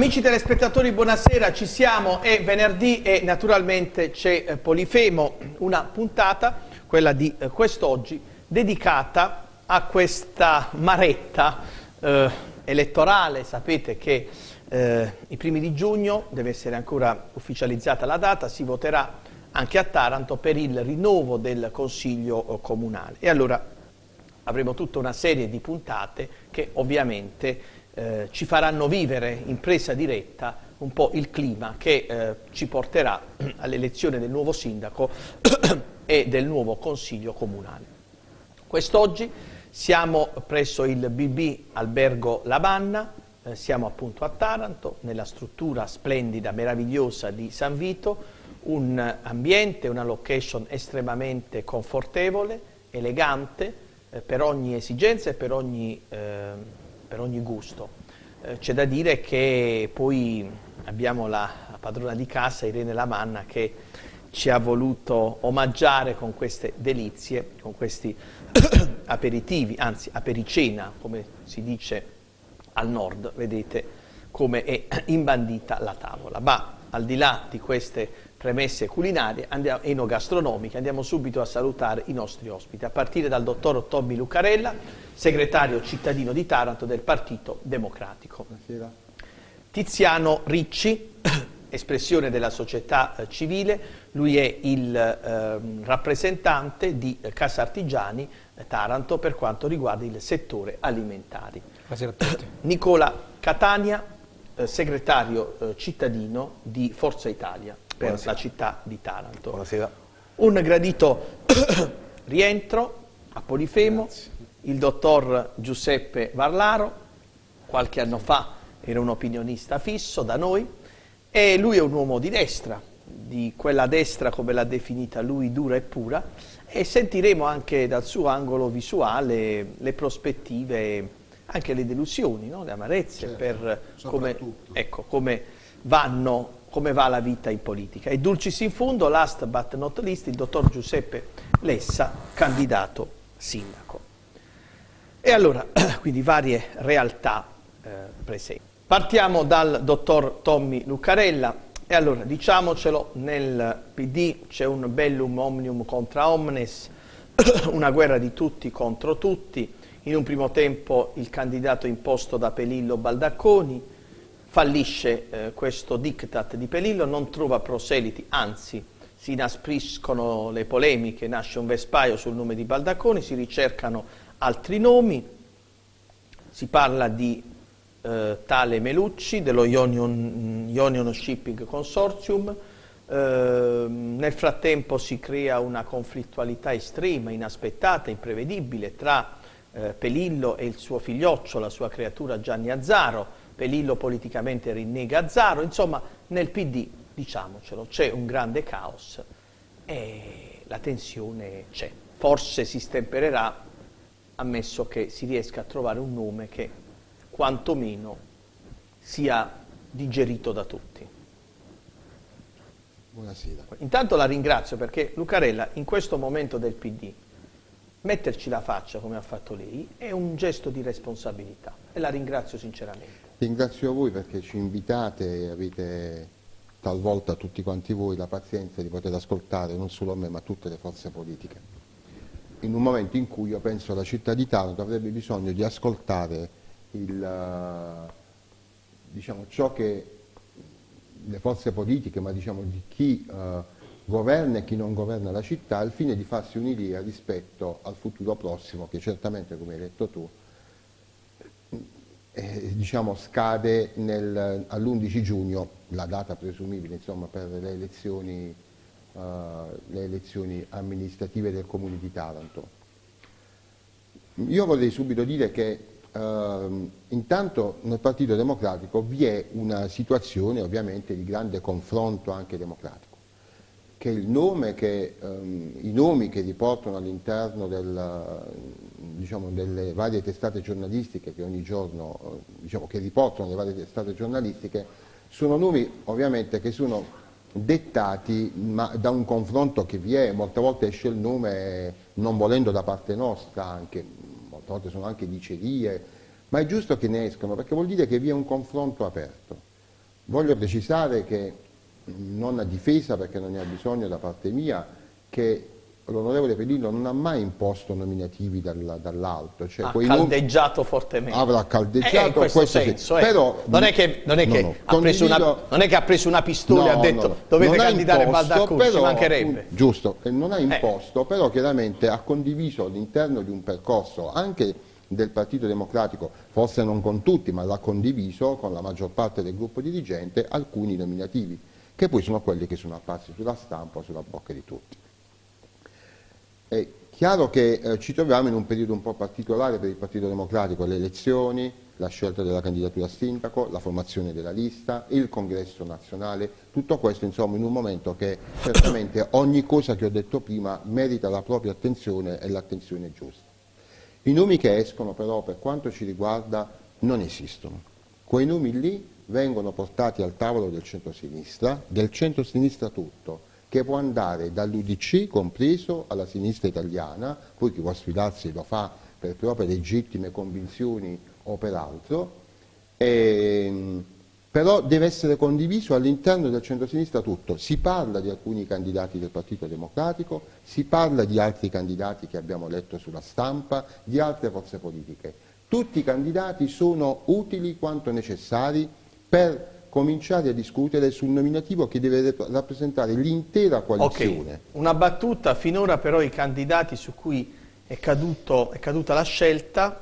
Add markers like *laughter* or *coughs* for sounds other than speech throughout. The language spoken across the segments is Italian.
Amici telespettatori, buonasera, ci siamo, è venerdì e naturalmente c'è eh, Polifemo, una puntata, quella di eh, quest'oggi, dedicata a questa maretta eh, elettorale. Sapete che eh, i primi di giugno deve essere ancora ufficializzata la data, si voterà anche a Taranto per il rinnovo del Consiglio eh, Comunale. E allora avremo tutta una serie di puntate che ovviamente eh, ci faranno vivere in presa diretta un po' il clima che eh, ci porterà *clears throat* all'elezione del nuovo sindaco *clears throat* e del nuovo consiglio comunale. Quest'oggi siamo presso il BB Albergo Lavanna, eh, siamo appunto a Taranto, nella struttura splendida, meravigliosa di San Vito, un ambiente, una location estremamente confortevole, elegante, eh, per ogni esigenza e per ogni eh, per ogni gusto. Eh, c'è da dire che poi abbiamo la, la, padrona di casa, Irene Lamanna, che ci ha voluto omaggiare con queste delizie, con questi *coughs* aperitivi, anzi apericena, come si dice al nord, vedete come è *coughs* imbandita la tavola. Ma al di là di queste premesse culinarie andiamo, enogastronomiche, andiamo subito a salutare i nostri ospiti, a partire dal dottor Tommy Lucarella, segretario cittadino di Taranto del Partito Democratico. Buonasera. Tiziano Ricci, *coughs* espressione della società eh, civile, lui è il eh, rappresentante di Casa Artigiani eh, Taranto per quanto riguarda il settore alimentari. Buonasera a tutti. *coughs* Nicola Catania, eh, segretario eh, cittadino di Forza Italia per Buonasera. la città di Taranto. Buonasera. Un gradito *coughs* rientro a Polifemo, Grazie. il dottor Giuseppe Varlaro, qualche anno fa era un opinionista fisso da noi e lui è un uomo di destra, di quella destra come l'ha definita lui, dura e pura, e sentiremo anche dal suo angolo visuale le prospettive, anche le delusioni, no? le amarezze certo, per come, ecco, come vanno come va la vita in politica. E dulcis in fundo, last but not least, il dottor Giuseppe Lessa, candidato sindaco. E allora, *clears throat* quindi varie realtà eh, presenti. Partiamo dal dottor Tommy Luccarella. E allora, diciamocelo, nel PD c'è un bellum omnium contra omnes, *clears throat* una guerra di tutti contro tutti. In un primo tempo il candidato imposto da Pelillo Baldacconi, fallisce eh, questo diktat di Pelillo, non trova proseliti, anzi si inaspriscono le polemiche, nasce un vespaio sul nome di Baldacconi, si ricercano altri nomi, si parla di eh, tale Melucci, dello Ionion, Ionion Shipping Consortium, eh, nel frattempo si crea una conflittualità estrema, inaspettata, imprevedibile tra eh, Pelillo e il suo figlioccio, la sua creatura Gianni Azzaro, Pelillo politicamente rinnega Azzaro, insomma nel PD, diciamocelo, c'è un grande caos e la tensione c'è. Forse si stempererà ammesso che si riesca a trovare un nome che quantomeno sia digerito da tutti. Buonasera. Intanto la ringrazio perché Lucarella in questo momento del PD metterci la faccia come ha fatto lei è un gesto di responsabilità e la ringrazio sinceramente. Ringrazio voi perché ci invitate e avete talvolta tutti quanti voi la pazienza di poter ascoltare non solo me ma tutte le forze politiche. In un momento in cui io penso la città di Taranto avrebbe bisogno di ascoltare il, eh, diciamo, ciò che le forze politiche, ma diciamo di chi uh, governa e chi non governa la città, al fine di farsi un'idea rispetto al futuro prossimo che certamente, come hai detto tu, eh, diciamo, scade all'11 giugno, la data presumibile insomma, per le elezioni, uh, le elezioni amministrative del Comune di Taranto. Io vorrei subito dire che uh, intanto nel Partito Democratico vi è una situazione ovviamente di grande confronto anche democratico che, che um, i nomi che riportano all'interno diciamo, delle varie testate giornalistiche che ogni giorno, diciamo, che riportano le varie testate giornalistiche, sono nomi ovviamente che sono dettati ma, da un confronto che vi è, molte volte esce il nome non volendo da parte nostra, anche, molte volte sono anche dicerie, ma è giusto che ne escano perché vuol dire che vi è un confronto aperto. Voglio precisare che, non a difesa perché non ne ha bisogno da parte mia, che l'onorevole Pedillo non ha mai imposto nominativi dal, dall'alto. Cioè, ha caldeggiato fortemente. Avrà caldeggiato, eh, questo, questo senso. Sì. Eh. Però, non, è che, non, è che no, no. Ha una, non, è che, ha preso una pistola no, e ha detto dovete candidare Baldacco, ci mancherebbe. Giusto, non ha imposto, eh. però chiaramente ha condiviso all'interno di un percorso anche del Partito Democratico, forse non con tutti, ma l'ha condiviso con la maggior parte del gruppo dirigente, alcuni nominativi, che poi sono quelli che sono apparsi sulla stampa sulla bocca di tutti. È chiaro che eh, ci troviamo in un periodo un po' particolare per il Partito Democratico, le elezioni, la scelta della candidatura a sindaco, la formazione della lista, il congresso nazionale, tutto questo insomma in un momento che certamente ogni cosa che ho detto prima merita la propria attenzione e l'attenzione giusta. I nomi che escono però per quanto ci riguarda non esistono. Quei nomi lì vengono portati al tavolo del centro-sinistra, del centro-sinistra tutto, che può andare dall'UDC compreso alla sinistra italiana, poi chi vuole sfidarsi lo fa per proprie legittime convinzioni o per altro, e, però deve essere condiviso all'interno del centro-sinistra tutto. Si parla di alcuni candidati del Partito Democratico, si parla di altri candidati che abbiamo letto sulla stampa, di altre forze politiche. Tutti i candidati sono utili quanto necessari per cominciare a discutere sul nominativo che deve rappresentare l'intera coalizione. Okay. Una battuta, finora però i candidati su cui è, caduto, è caduta la scelta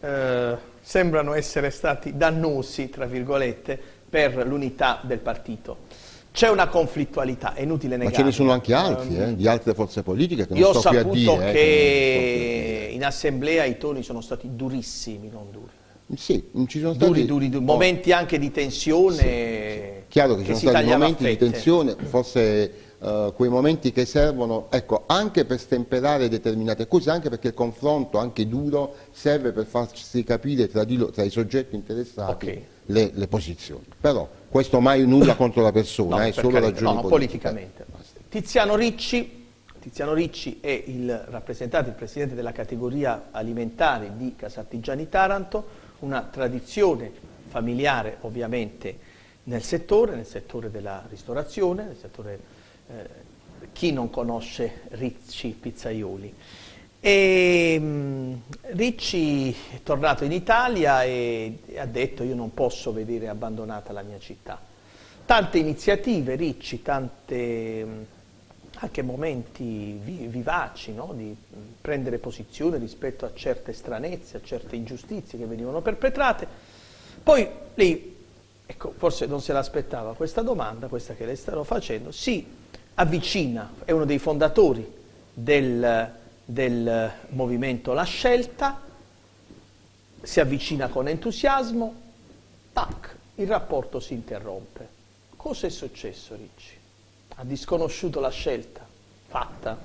eh, sembrano essere stati dannosi, tra virgolette, per l'unità del partito. C'è una conflittualità, è inutile negare. Ma ce ne sono anche altri, eh, di altre forze politiche che non Io sto qui a dire. Io ho saputo che in assemblea i toni sono stati durissimi, non duri. Sì, ci sono stati duri, duri, duri. momenti anche di tensione. Sì. Chiaro che, che ci sono stati momenti di tensione, forse uh, quei momenti che servono ecco, anche per stemperare determinate cose, anche perché il confronto, anche duro, serve per farsi capire tra, di, tra i soggetti interessati okay. le, le, posizioni. Però questo mai nulla contro la persona, *coughs* no, è solo carità, ragioni no, politicamente. Tiziano Ricci Tiziano Ricci è il rappresentante, il presidente della categoria alimentare di Casartigiani Taranto, una tradizione familiare ovviamente nel settore, nel settore della ristorazione, nel settore, eh, chi non conosce Ricci Pizzaioli. E, mh, mm, Ricci è tornato in Italia e, e ha detto io non posso vedere abbandonata la mia città. Tante iniziative, Ricci, tante... Mh, anche momenti vivaci no? di prendere posizione rispetto a certe stranezze, a certe ingiustizie che venivano perpetrate. Poi lì, ecco, forse non se l'aspettava questa domanda, questa che le starò facendo, si avvicina, è uno dei fondatori del, del movimento La Scelta, si avvicina con entusiasmo, tac, il rapporto si interrompe. Cosa è successo, Ricci? Ha disconosciuto la scelta fatta?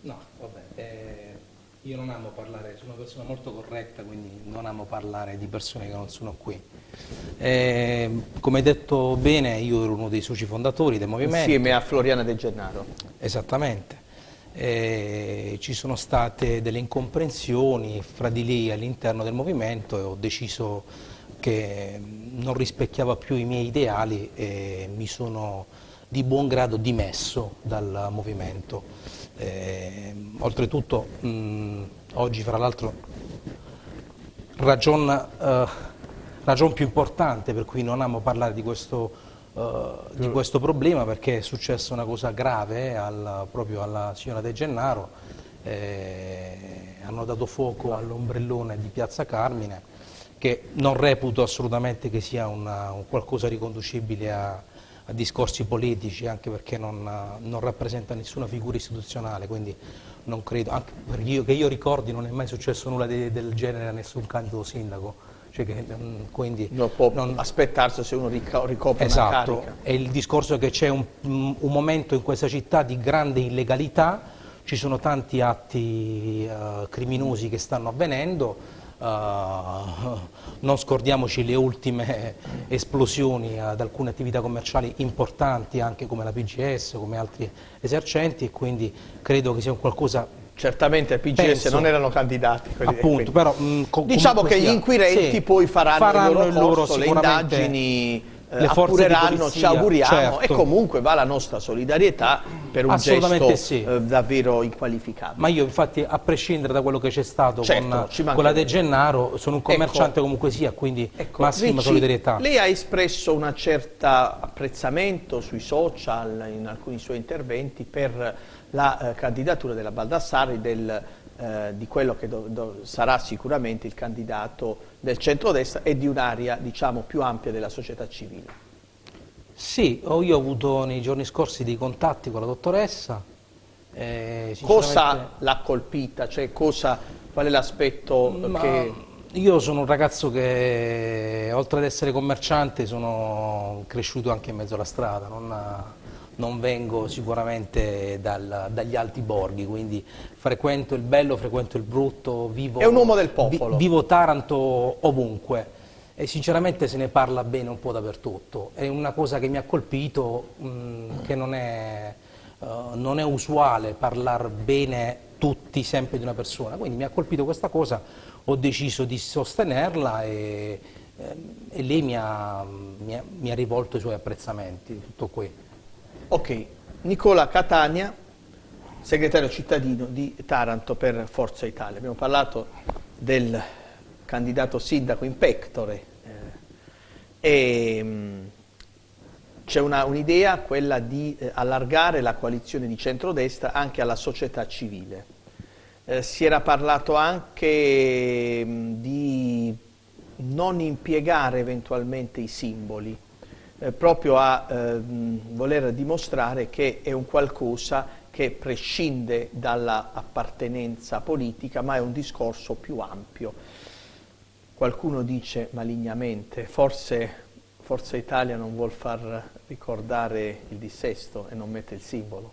No, vabbè, eh, io non amo parlare, sono una persona molto corretta, quindi non amo parlare di persone che non sono qui. Eh, come hai detto bene, io ero uno dei soci fondatori del movimento. Insieme a Floriana De Gennaro. Esattamente. Eh, ci sono state delle incomprensioni fra di lì all'interno del movimento e ho deciso che non rispecchiava più i miei ideali e mi sono di buon grado dimesso dal movimento. Eh, oltretutto mh, oggi fra l'altro ragion, eh, ragion, più importante per cui non amo parlare di questo, eh, di questo problema perché è successa una cosa grave al, proprio alla signora De Gennaro, eh, hanno dato fuoco all'ombrellone di Piazza Carmine che non reputo assolutamente che sia una, un qualcosa riconducibile a, a discorsi politici, anche perché non, non, rappresenta nessuna figura istituzionale, quindi non credo, anche io, che io ricordi non è mai successo nulla di, del genere a nessun candidato sindaco. Cioè che, mm, quindi non può non, aspettarsi se uno ricopre esatto, una carica. È il discorso che c'è un, un momento in questa città di grande illegalità, ci sono tanti atti uh, criminosi che stanno avvenendo, non scordiamoci le ultime esplosioni ad alcune attività commerciali importanti anche come la PGS, come altri esercenti e quindi credo che sia un qualcosa Certamente il PGS penso, non erano candidati. Appunto, eh, però, mh, diciamo che gli inquirenti sì, poi faranno, faranno il loro corso, le indagini eh, appureranno, ci auguriamo, certo. e comunque va la nostra solidarietà per un gesto sì. eh, davvero inqualificabile. Ma io infatti, a prescindere da quello che c'è stato certo, con, con, la De Gennaro, sono un commerciante ecco, comunque sia, quindi ecco, massima Ricci, solidarietà. Lei ha espresso un certo apprezzamento sui social, in alcuni suoi interventi, per la eh, candidatura della Baldassari del eh, di quello che do, do, sarà sicuramente il candidato del centrodestra e di un'area diciamo, più ampia della società civile. Sì, io ho avuto nei giorni scorsi dei contatti con la dottoressa. Eh, cosa l'ha colpita? Cioè, cosa, qual è l'aspetto che... Io sono un ragazzo che oltre ad essere commerciante sono cresciuto anche in mezzo alla strada, non, non vengo sicuramente dal, dagli alti borghi, quindi frequento il bello, frequento il brutto, vivo, È un uomo del popolo. Vi, vivo Taranto ovunque e sinceramente se ne parla bene un po' dappertutto. È una cosa che mi ha colpito, mh, che non è, uh, non è usuale parlare bene tutti sempre di una persona, quindi mi ha colpito questa cosa, ho deciso di sostenerla e, eh, e lei mi ha, mi, ha, mi ha rivolto i suoi apprezzamenti, tutto qui. Ok, Nicola Catania, segretario cittadino di Taranto per Forza Italia. Abbiamo parlato del candidato sindaco in pectore eh, mm, c'è un'idea, un quella di eh, allargare la coalizione di centrodestra anche alla società civile. Eh, si era parlato anche mh, mm, di non impiegare eventualmente i simboli, eh, proprio a eh, voler dimostrare che è un qualcosa che prescinde dall'appartenenza politica, ma è un discorso più ampio. Qualcuno dice malignamente, forse Forza Italia non vuol far ricordare il dissesto e non mette il simbolo.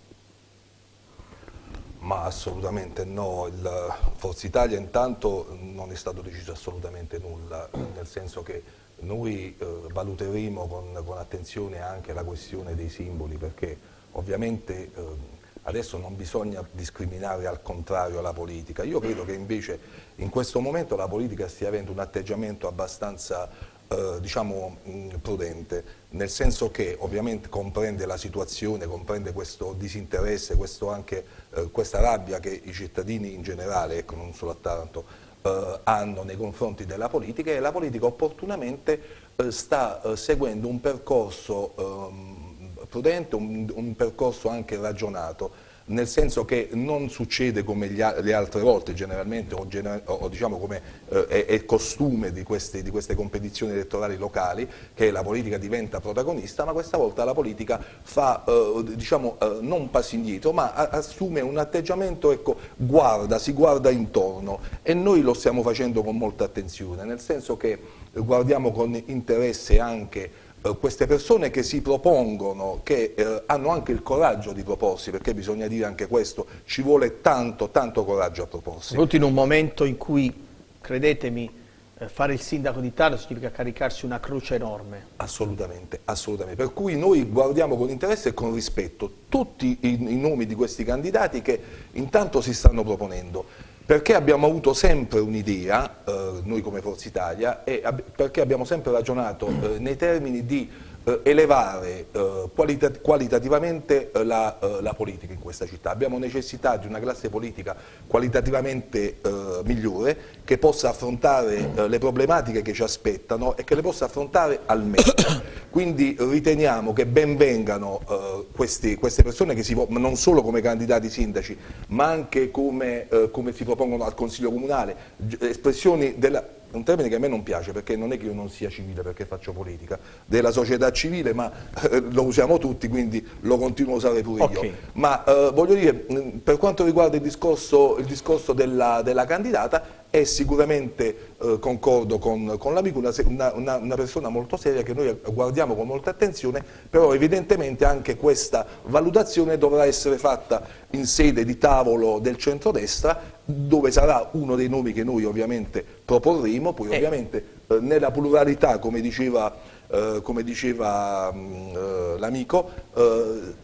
Ma assolutamente no, il Forza Italia intanto non è stato deciso assolutamente nulla, nel senso che noi eh, valuteremo con, con, attenzione anche la questione dei simboli perché ovviamente eh, adesso non bisogna discriminare al contrario la politica. Io credo che invece in questo momento la politica stia avendo un atteggiamento abbastanza eh, diciamo, mh, prudente, nel senso che ovviamente comprende la situazione, comprende questo disinteresse, questo anche, eh, questa rabbia che i cittadini in generale, ecco, non solo a Taranto, eh, hanno nei confronti della politica e la politica opportunamente eh, sta eh, seguendo un percorso ehm, prudente, un, un percorso anche ragionato nel senso che non succede come le altre volte generalmente o, gener o diciamo come eh, è, è, costume di queste, di queste, competizioni elettorali locali che la politica diventa protagonista ma questa volta la politica fa eh, diciamo eh, non passi indietro ma assume un atteggiamento ecco guarda, si guarda intorno. E noi lo stiamo facendo con molta attenzione nel senso che guardiamo con interesse anche eh, queste persone che si propongono, che eh, hanno anche il coraggio di proporsi, perché bisogna dire anche questo, ci vuole tanto, tanto coraggio a proporsi. Soprattutto in un momento in cui, credetemi, eh, fare il sindaco di Taranto significa caricarsi una croce enorme. Assolutamente, assolutamente. Per cui noi guardiamo con interesse e con rispetto tutti i, i nomi di questi candidati che intanto si stanno proponendo perché abbiamo avuto sempre un'idea, eh, noi come Forza Italia, e perché abbiamo sempre ragionato eh, nei termini di elevare eh, qualita qualitativamente eh, la, eh, la, politica in questa città. Abbiamo necessità di una classe politica qualitativamente eh, migliore che possa affrontare eh, le problematiche che ci aspettano e che le possa affrontare al meglio. Quindi riteniamo che benvengano questi, queste persone che si, non solo come candidati sindaci ma anche come, come si propongono al Consiglio Comunale, espressioni della un termine che a me non piace perché non è che io non sia civile perché faccio politica, della società civile, ma eh, lo usiamo tutti, quindi lo continuo a usare pure okay. io. Ma eh, voglio dire, per quanto riguarda il discorso, il discorso della, della candidata, è sicuramente, eh, concordo con, con l'amico, una, una, una, persona molto seria che noi guardiamo con molta attenzione, però evidentemente anche questa valutazione dovrà essere fatta in sede di tavolo del centrodestra, dove sarà uno dei nomi che noi ovviamente proporremo, poi eh. ovviamente eh, nella pluralità, come diceva come diceva uh, l'amico, uh,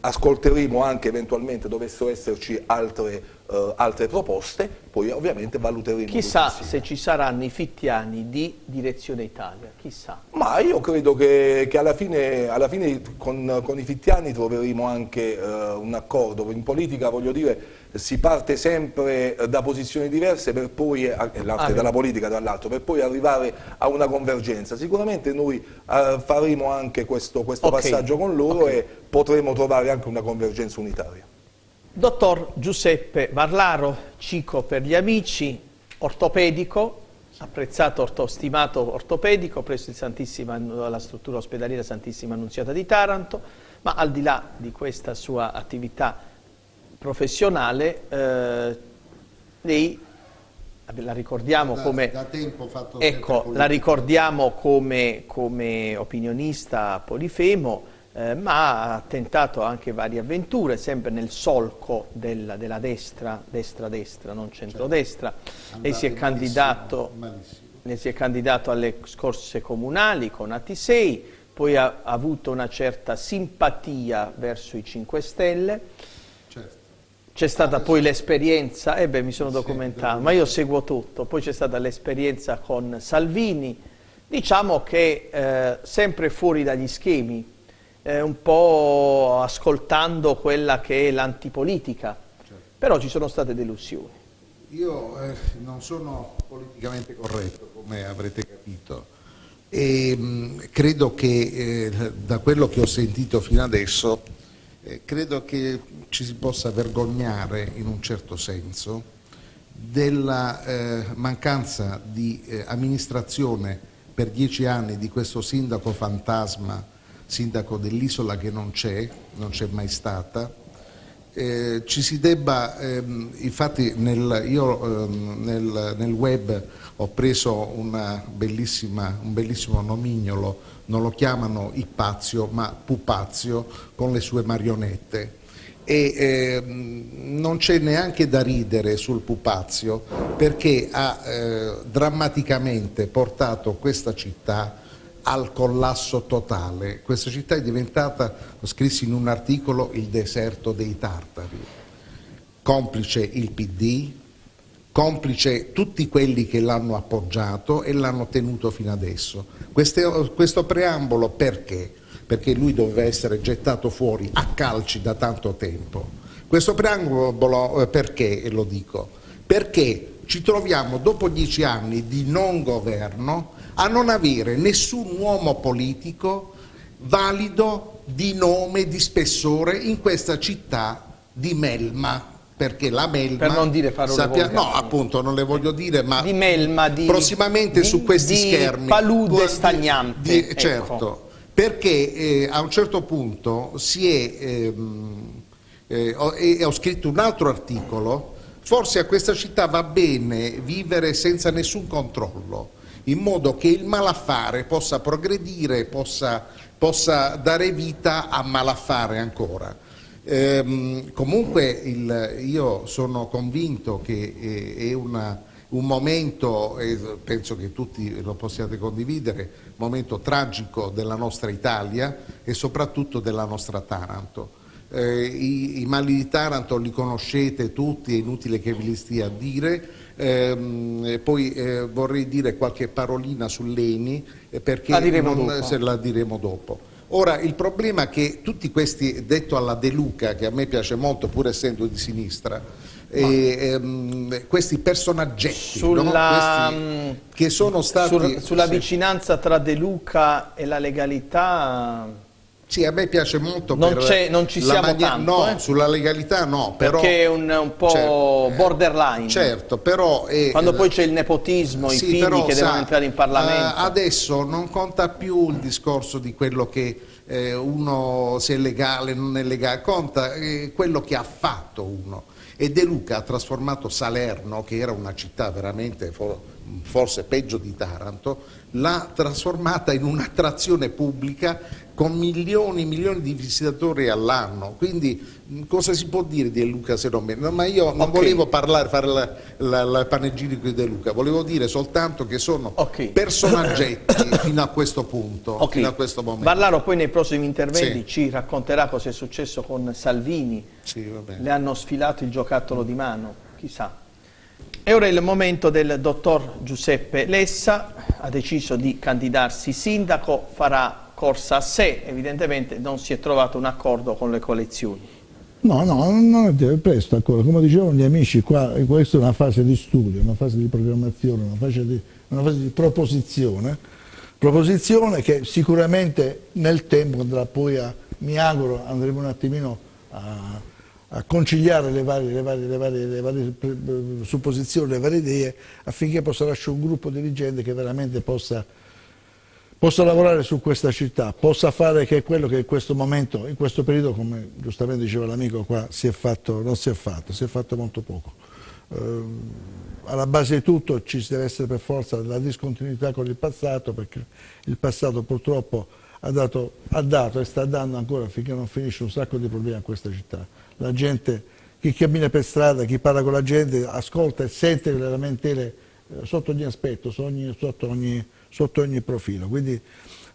ascolteremo anche eventualmente dovessero esserci altre eh, altre proposte, poi ovviamente valuteremo. Chissà se ci saranno i fittiani di Direzione Italia, chissà. Ma io credo che, che alla fine, alla fine con, con, i fittiani troveremo anche eh, un accordo. In politica voglio dire si parte sempre da posizioni diverse per poi, eh, l'arte ah, dalla politica tra l'altro, per poi arrivare a una convergenza. Sicuramente noi eh, faremo anche questo, questo okay. passaggio con loro okay. e potremo trovare anche una convergenza unitaria. Dottor Giuseppe Varlaro, Cico per gli amici, ortopedico, apprezzato, orto, stimato ortopedico presso la struttura ospedaliera Santissima Annunziata di Taranto, ma al di là di questa sua attività professionale, eh, lei la ricordiamo da, come, da ecco, la ricordiamo come, come opinionista polifemo, eh, ma ha tentato anche varie avventure, sempre nel solco della, della destra, destra-destra, non centrodestra. Certo. Lei si, malissimo, lei si è candidato alle scorse comunali con Atisei, poi ha, ha avuto una certa simpatia verso i 5 Stelle. C'è stata poi l'esperienza, eh beh mi sono documentato, ma io seguo tutto, poi c'è stata l'esperienza con Salvini, diciamo che eh, sempre fuori dagli schemi, eh, un po' ascoltando quella che è l'antipolitica, certo. però ci sono state delusioni. Io eh, non sono politicamente corretto, come avrete capito, e mh, mm, credo che eh, da quello che ho sentito fino adesso, eh, credo che ci si possa vergognare in un certo senso della eh, mancanza di eh, amministrazione per dieci anni di questo sindaco fantasma sindaco dell'isola che non c'è, non c'è mai stata. Eh, ci si debba, ehm, infatti nel, io ehm, nel, nel, web ho preso un bellissimo nomignolo, non lo chiamano Ippazio ma Pupazio con le sue marionette. E ehm, non c'è neanche da ridere sul Pupazio perché ha eh, drammaticamente portato questa città al collasso totale. Questa città è diventata, lo scrissi in un articolo, il deserto dei tartari. Complice il PD, complice tutti quelli che l'hanno appoggiato e l'hanno tenuto fino adesso. Questo, questo preambolo perché? Perché lui doveva essere gettato fuori a calci da tanto tempo. Questo preambolo eh, perché, e lo dico? Perché ci troviamo dopo dieci anni di non governo a non avere nessun uomo politico valido di nome, di spessore in questa città di Melma perché la Melma per non dire parole sappia, no appunto non le voglio dire ma di Melma di, prossimamente di, su questi di schermi palude stagnante di, ecco. certo perché eh, a un certo punto si è ehm, eh, ho, e ho scritto un altro articolo forse a questa città va bene vivere senza nessun controllo in modo che il malaffare possa progredire, possa, possa dare vita a malaffare ancora. Ehm, comunque il, io sono convinto che eh, è una, un momento, e penso che tutti lo possiate condividere, un momento tragico della nostra Italia e soprattutto della nostra Taranto. Eh, i, i, mali di Taranto li conoscete tutti, è inutile che ve li stia a dire, poi eh, vorrei dire qualche parolina sull'Eni eh, perché la non, se la diremo dopo. Ora, il problema è che tutti questi, detto alla De Luca, che a me piace molto pur essendo di sinistra, e, ehm, questi personaggetti sulla, no? questi mm, che sono stati... Sur, sulla sì. vicinanza tra De Luca e la legalità sì, a me piace molto. Non, non ci siamo mania... tanto, No, eh? sulla legalità no, però... Perché è un, un po' certo, borderline. Certo, però... È, Quando poi c'è il nepotismo, sì, i figli però, che sa, devono entrare in Parlamento. Uh, adesso non conta più il discorso di quello che eh, uno se è legale, non è legale, conta eh, quello che ha fatto uno. E De Luca ha trasformato Salerno, che era una città veramente forse peggio di Taranto, l'ha trasformata in un'attrazione pubblica con milioni e milioni di visitatori all'anno. Quindi cosa si può dire di Luca se non no, Ma io non okay. volevo parlare, fare la, la, la panegirico di De Luca, volevo dire soltanto che sono okay. personaggetti *coughs* fino a questo punto, okay. fino a questo momento. Barlaro poi nei prossimi interventi sì. ci racconterà cosa è successo con Salvini. Sì, Le hanno sfilato il giocattolo di mano chissà. E ora è il momento del dottor Giuseppe Lessa, ha deciso di candidarsi sindaco, farà corsa sé, evidentemente non si è trovato un accordo con le coalizioni. No, no, non è presto ancora, come dicevano gli amici qua, questa è una fase di studio, una fase di programmazione, una fase di, una fase di proposizione, proposizione che sicuramente nel tempo andrà poi a, mi auguro, andremo un attimino a, a conciliare le varie, le, varie, le, varie, le varie, supposizioni, le varie idee affinché possa lasciare un gruppo dirigente che veramente possa possa lavorare su questa città, possa fare che quello che in questo momento, in questo periodo, come giustamente diceva l'amico qua, si fatto, non si è fatto, si è fatto molto poco. Eh, alla base di tutto ci deve essere per forza la discontinuità con il passato, perché il passato purtroppo ha dato, ha dato e sta dando ancora finché non finisce un sacco di problemi a questa città. La gente, chi cammina per strada, chi parla con la gente, ascolta e sente le lamentele eh, sotto ogni aspetto, sotto ogni, sotto ogni sotto ogni profilo. Quindi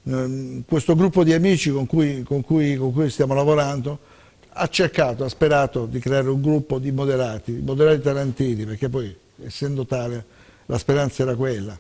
ehm, questo gruppo di amici con cui, con, cui, con cui, stiamo lavorando ha cercato, ha sperato di creare un gruppo di moderati, moderati tarantini, perché poi essendo tale la speranza era quella,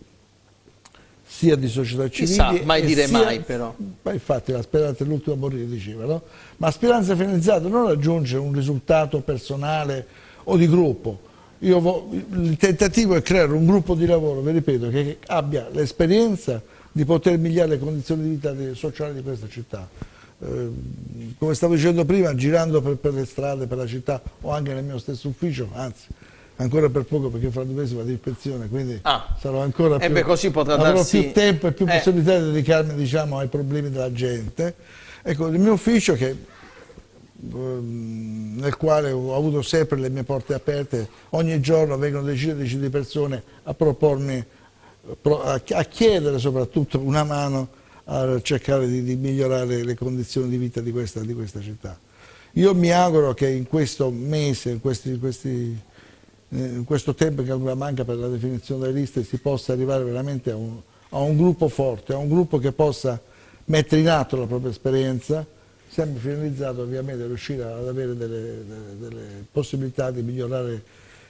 sia di società civili... Chissà, mai dire sia, mai però. Ma infatti la speranza è l'ultima a morire, diceva, no? Ma speranza finalizzata non a raggiungere un risultato personale o di gruppo, io, il tentativo è creare un gruppo di lavoro, vi ripeto, che abbia l'esperienza di poter migliorare le condizioni di vita sociali di questa città. Eh, come stavo dicendo prima, girando per, per, le strade, per la città o anche nel mio stesso ufficio, anzi ancora per poco perché fra due mesi vado in pensione, quindi ah. sarò ancora più, eh beh, avrò darsi... più tempo e più eh. possibilità di dedicarmi diciamo, ai problemi della gente. Ecco, il mio ufficio che Ehm, nel quale ho avuto sempre le mie porte aperte, ogni giorno vengono decine e decine di persone a propormi, a chiedere soprattutto una mano a cercare di, di migliorare le condizioni di vita di questa, di questa, città. Io mi auguro che in questo mese, in, questi, questi, in questo tempo che ancora manca per la definizione delle liste, si possa arrivare veramente a un, a un gruppo forte, a un gruppo che possa mettere in atto la propria esperienza, sempre finalizzato ovviamente a riuscire ad avere delle, delle, delle possibilità di migliorare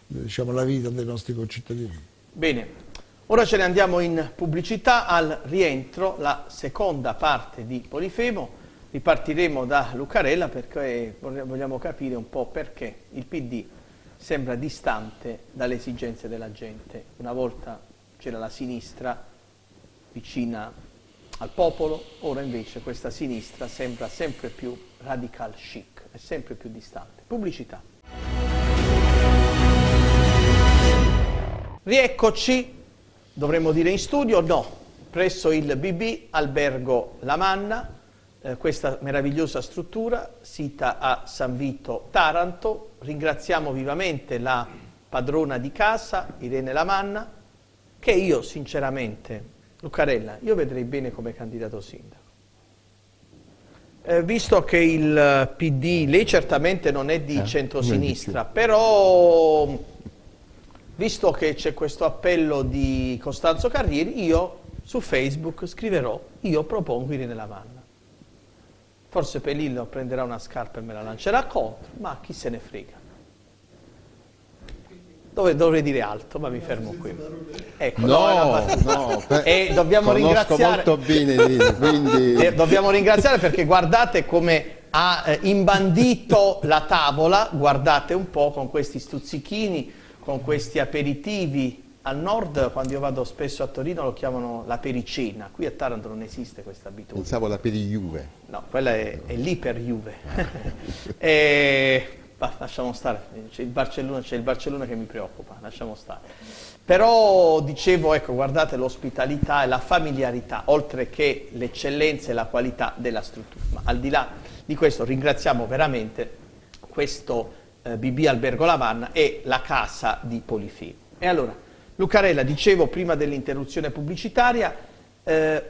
diciamo, la vita dei nostri concittadini. Bene, ora ce ne andiamo in pubblicità al rientro, la seconda parte di Polifemo. Ripartiremo da Lucarella perché vogliamo capire un po' perché il PD sembra distante dalle esigenze della gente. Una volta c'era la sinistra vicina al popolo, ora invece questa sinistra sembra sempre più radical chic, è sempre più distante. Pubblicità. Rieccoci, dovremmo dire in studio, no, presso il BB Albergo La Manna, eh, questa meravigliosa struttura sita a San Vito, Taranto. Ringraziamo vivamente la padrona di casa, Irene Lamanna, che io sinceramente Lucarella, io vedrei bene come candidato sindaco. Eh, visto che il PD, lei certamente non è di eh, centrosinistra, però visto che c'è questo appello di Costanzo Carrieri, io su Facebook scriverò, io propongo Irene Lavanna. Forse Pelillo prenderà una scarpa e me la lancerà contro, ma chi se ne frega. Dove dovrei dire alto, ma mi fermo qui. Ecco, no, no, *laughs* e dobbiamo ringraziare molto bene, quindi... *laughs* e dobbiamo ringraziare perché guardate come ha eh, imbandito la tavola, guardate un po' con questi stuzzichini, con questi aperitivi. Al nord, quando io vado spesso a Torino, lo chiamano la pericena. Qui a Taranto non esiste questa abitudine. Pensavo la perijuve. No, quella è, è l'iperjuve. e bah, *laughs* lasciamo stare, c'è il, Barcellona, c'è il Barcellona che mi preoccupa, lasciamo stare. Però dicevo, ecco, guardate l'ospitalità e la familiarità, oltre che l'eccellenza e la qualità della struttura. Ma al di là di questo ringraziamo veramente questo eh, BB Albergo Lavanna e la casa di Polifemo. E allora, Lucarella, dicevo prima dell'interruzione pubblicitaria,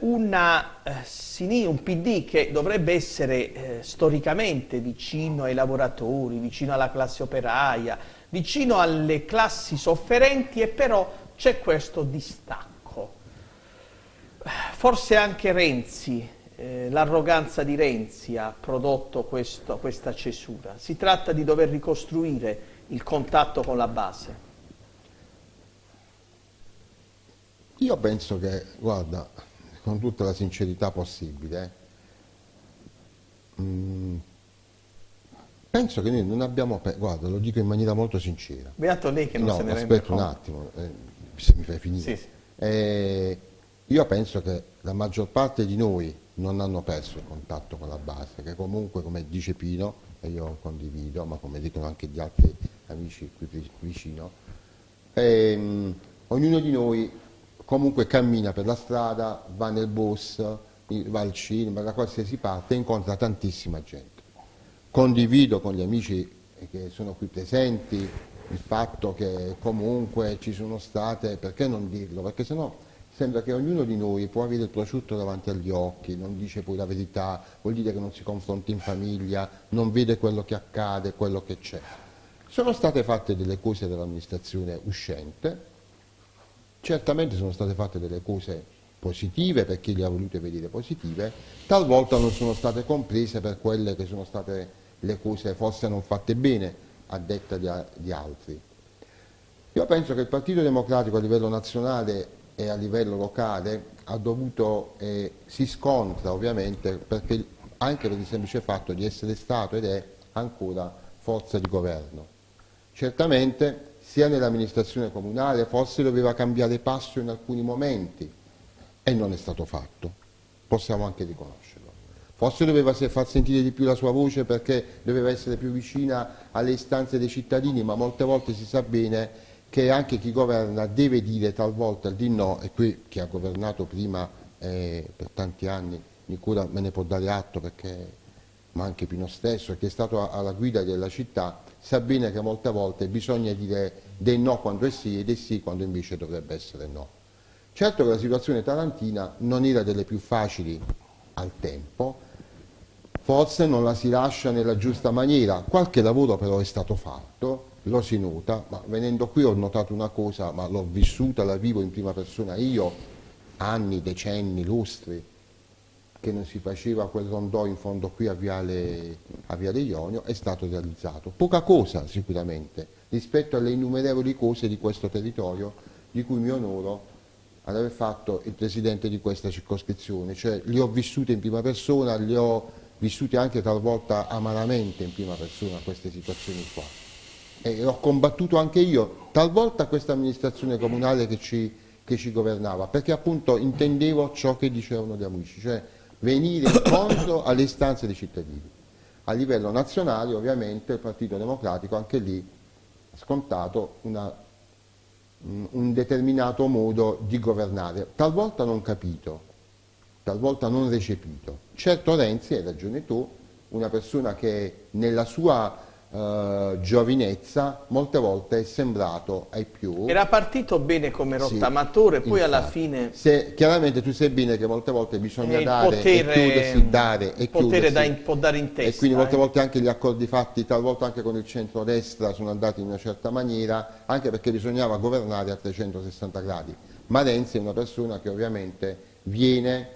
una, eh, un PD che dovrebbe essere eh, storicamente vicino ai lavoratori, vicino alla classe operaia, vicino alle classi sofferenti e però c'è questo distacco. Forse anche Renzi, eh, l'arroganza di Renzi ha prodotto questo, questa cesura. Si tratta di dover ricostruire il contatto con la base? Io penso che, guarda, con tutta la sincerità possibile, mh, mm, penso che noi non abbiamo, guarda, lo dico in maniera molto sincera. Beato lei che non no, se ne rende aspetta un attimo, eh, se mi fai finire. Sì, sì. Eh, io penso che la maggior parte di noi non hanno perso il contatto con la base, che comunque, come dice Pino, e io condivido, ma come dicono anche gli altri amici qui vicino, ehm, ognuno di noi comunque cammina per la strada, va nel bus, va al cinema, da qualsiasi parte incontra tantissima gente. Condivido con gli amici che sono qui presenti il fatto che comunque ci sono state, perché non dirlo? Perché sennò sembra che ognuno di noi può avere il prosciutto davanti agli occhi, non dice poi la verità, vuol dire che non si confronta in famiglia, non vede quello che accade, quello che c'è. Sono state fatte delle cose dall'amministrazione uscente, certamente sono state fatte delle cose positive per chi le ha volute vedere positive, talvolta non sono state comprese per quelle che sono state le cose forse non fatte bene a detta di, di altri. Io penso che il Partito Democratico a livello nazionale e a livello locale ha dovuto, eh, si scontra ovviamente perché, anche per il semplice fatto di essere Stato ed è ancora forza di governo. Certamente sia nell'amministrazione comunale forse doveva cambiare passo in alcuni momenti e non è stato fatto, possiamo anche riconoscerlo. Forse doveva far sentire di più la sua voce perché doveva essere più vicina alle istanze dei cittadini, ma molte volte si sa bene che anche chi governa deve dire talvolta di no, e qui chi ha governato prima eh, per tanti anni, Nicura me ne può dare atto perché, ma anche Pino stesso, che è stato alla guida della città, sa bene che molte volte bisogna dire dei no quando è sì e dei sì quando invece dovrebbe essere no. Certo che la situazione tarantina non era delle più facili al tempo, forse non la si lascia nella giusta maniera, qualche lavoro però è stato fatto, lo si nota, ma venendo qui ho notato una cosa, ma l'ho vissuta, la vivo in prima persona io, anni, decenni, lustri, che non si faceva quel rondò in fondo qui a Viale, a Viale Ionio, è stato realizzato. Poca cosa sicuramente rispetto alle innumerevoli cose di questo territorio di cui mi onoro ad aver fatto il presidente di questa circoscrizione, cioè li ho vissute in prima persona, li ho vissute anche talvolta amaramente in prima persona queste situazioni qua. E ho combattuto anche io, talvolta questa amministrazione comunale che ci, che ci, governava, perché appunto intendevo ciò che dicevano gli amici, cioè venire incontro alle istanze dei cittadini. A livello nazionale ovviamente il Partito Democratico anche lì ha scontato una, un determinato modo di governare, talvolta non capito, talvolta non recepito. Certo Renzi, hai ragione tu, una persona che nella sua Uh, giovinezza molte volte è sembrato ai più. Era partito bene come rottamatore sì, poi infatti, alla fine se, chiaramente tu sai bene che molte volte bisogna dare potere, e chiudersi dare e potere da in, può dare in testa e quindi molte eh. volte anche gli accordi fatti talvolta anche con il centro-destra sono andati in una certa maniera anche perché bisognava governare a 360 gradi. Ma Renzi è una persona che ovviamente viene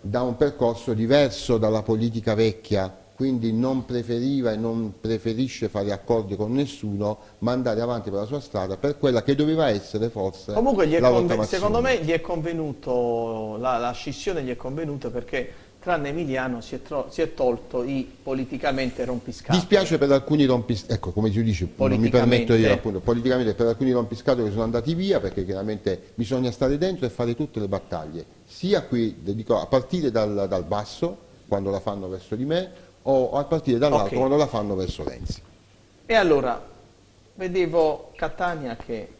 da un percorso diverso dalla politica vecchia quindi non preferiva e non preferisce fare accordi con nessuno, ma andare avanti per la sua strada per quella che doveva essere forse Comunque conven- secondo me gli è convenuto, la, la, scissione gli è convenuta perché tranne Emiliano si è, si è tolto i politicamente rompiscatole. Dispiace per alcuni rompiscatole, ecco come tu dici, non mi permetto di dire appunto, politicamente per alcuni rompiscatole che sono andati via perché chiaramente bisogna stare dentro e fare tutte le battaglie, sia qui, dico, a partire dal, dal basso, quando la fanno verso di me, o a partire dall'alto okay. quando la fanno verso Renzi. E allora, vedevo Catania che...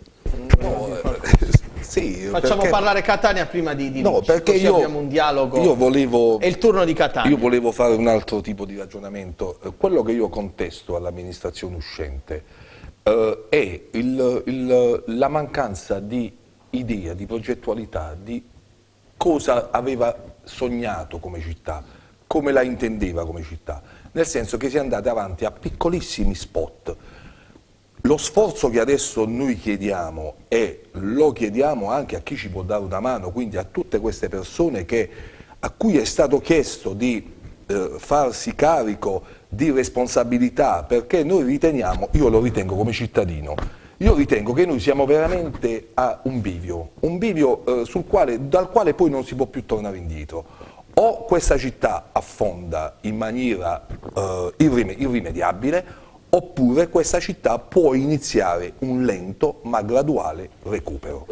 No, eh, *laughs* sì, Facciamo perché... parlare Catania prima di, di no, perché io, abbiamo un dialogo. Io volevo, è il turno di Catania. Io volevo fare un altro tipo di ragionamento. Quello che io contesto all'amministrazione uscente eh, è il, il, la mancanza di idea, di progettualità, di cosa aveva sognato come città come la intendeva come città, nel senso che si è andata avanti a piccolissimi spot. Lo sforzo che adesso noi chiediamo e lo chiediamo anche a chi ci può dare una mano, quindi a tutte queste persone che, a cui è stato chiesto di eh, farsi carico di responsabilità perché noi riteniamo, io lo ritengo come cittadino, io ritengo che noi siamo veramente a un bivio, un bivio eh, quale, dal quale poi non si può più tornare indietro. O questa città affonda in maniera eh, irrimediabile oppure questa città può iniziare un lento ma graduale recupero.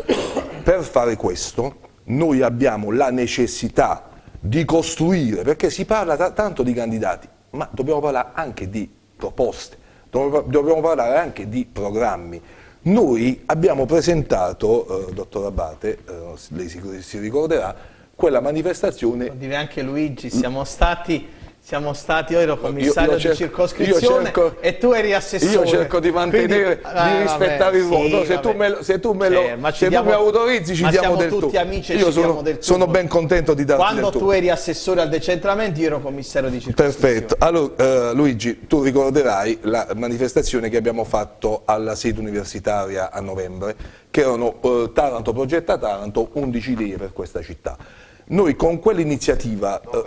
Per fare questo noi abbiamo la necessità di costruire, perché si parla tanto di candidati, ma dobbiamo parlare anche di proposte, dobbiamo parlare anche di programmi. Noi abbiamo presentato, eh, dottor Abate, eh, lei si, si ricorderà, quella manifestazione... Lo dire anche Luigi, siamo stati siamo stati, io ero commissario io, io cerco, di circoscrizione cerco, e tu eri assessore. Io cerco di mantenere, Quindi, di rispettare vabbè, il voto. Sì, se, tu me, se tu me lo cioè, se diamo, tu mi autorizzi ci diamo del tutti tu. amici e io sono, del sono ben contento di darti Quando tu eri assessore al decentramento io ero commissario di circoscrizione. Perfetto. Allora, uh, Luigi, tu ricorderai la manifestazione che abbiamo fatto alla sede universitaria a novembre, che erano uh, Taranto progetta Taranto, 11 idee per questa città. Noi con quell'iniziativa... No,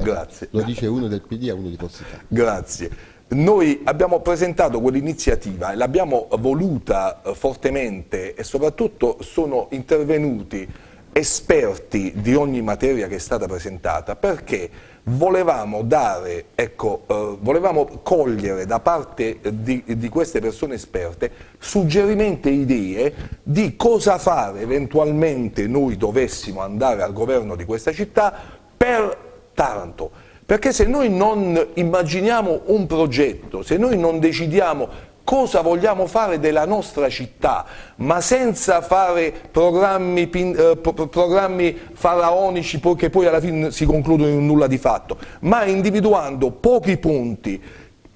*laughs* Grazie. Lo dice uno del PD e uno di Forza Grazie. Noi abbiamo presentato quell'iniziativa e l'abbiamo voluta eh, fortemente e soprattutto sono intervenuti esperti di ogni materia che è stata presentata perché volevamo dare, ecco, eh, volevamo cogliere da parte di, di, queste persone esperte suggerimenti e idee di cosa fare eventualmente noi dovessimo andare al governo di questa città per Taranto. Perché se noi non immaginiamo un progetto, se noi non decidiamo cosa vogliamo fare della nostra città, ma senza fare programmi, eh, programmi faraonici che poi alla fine si concludono in nulla di fatto, ma individuando pochi punti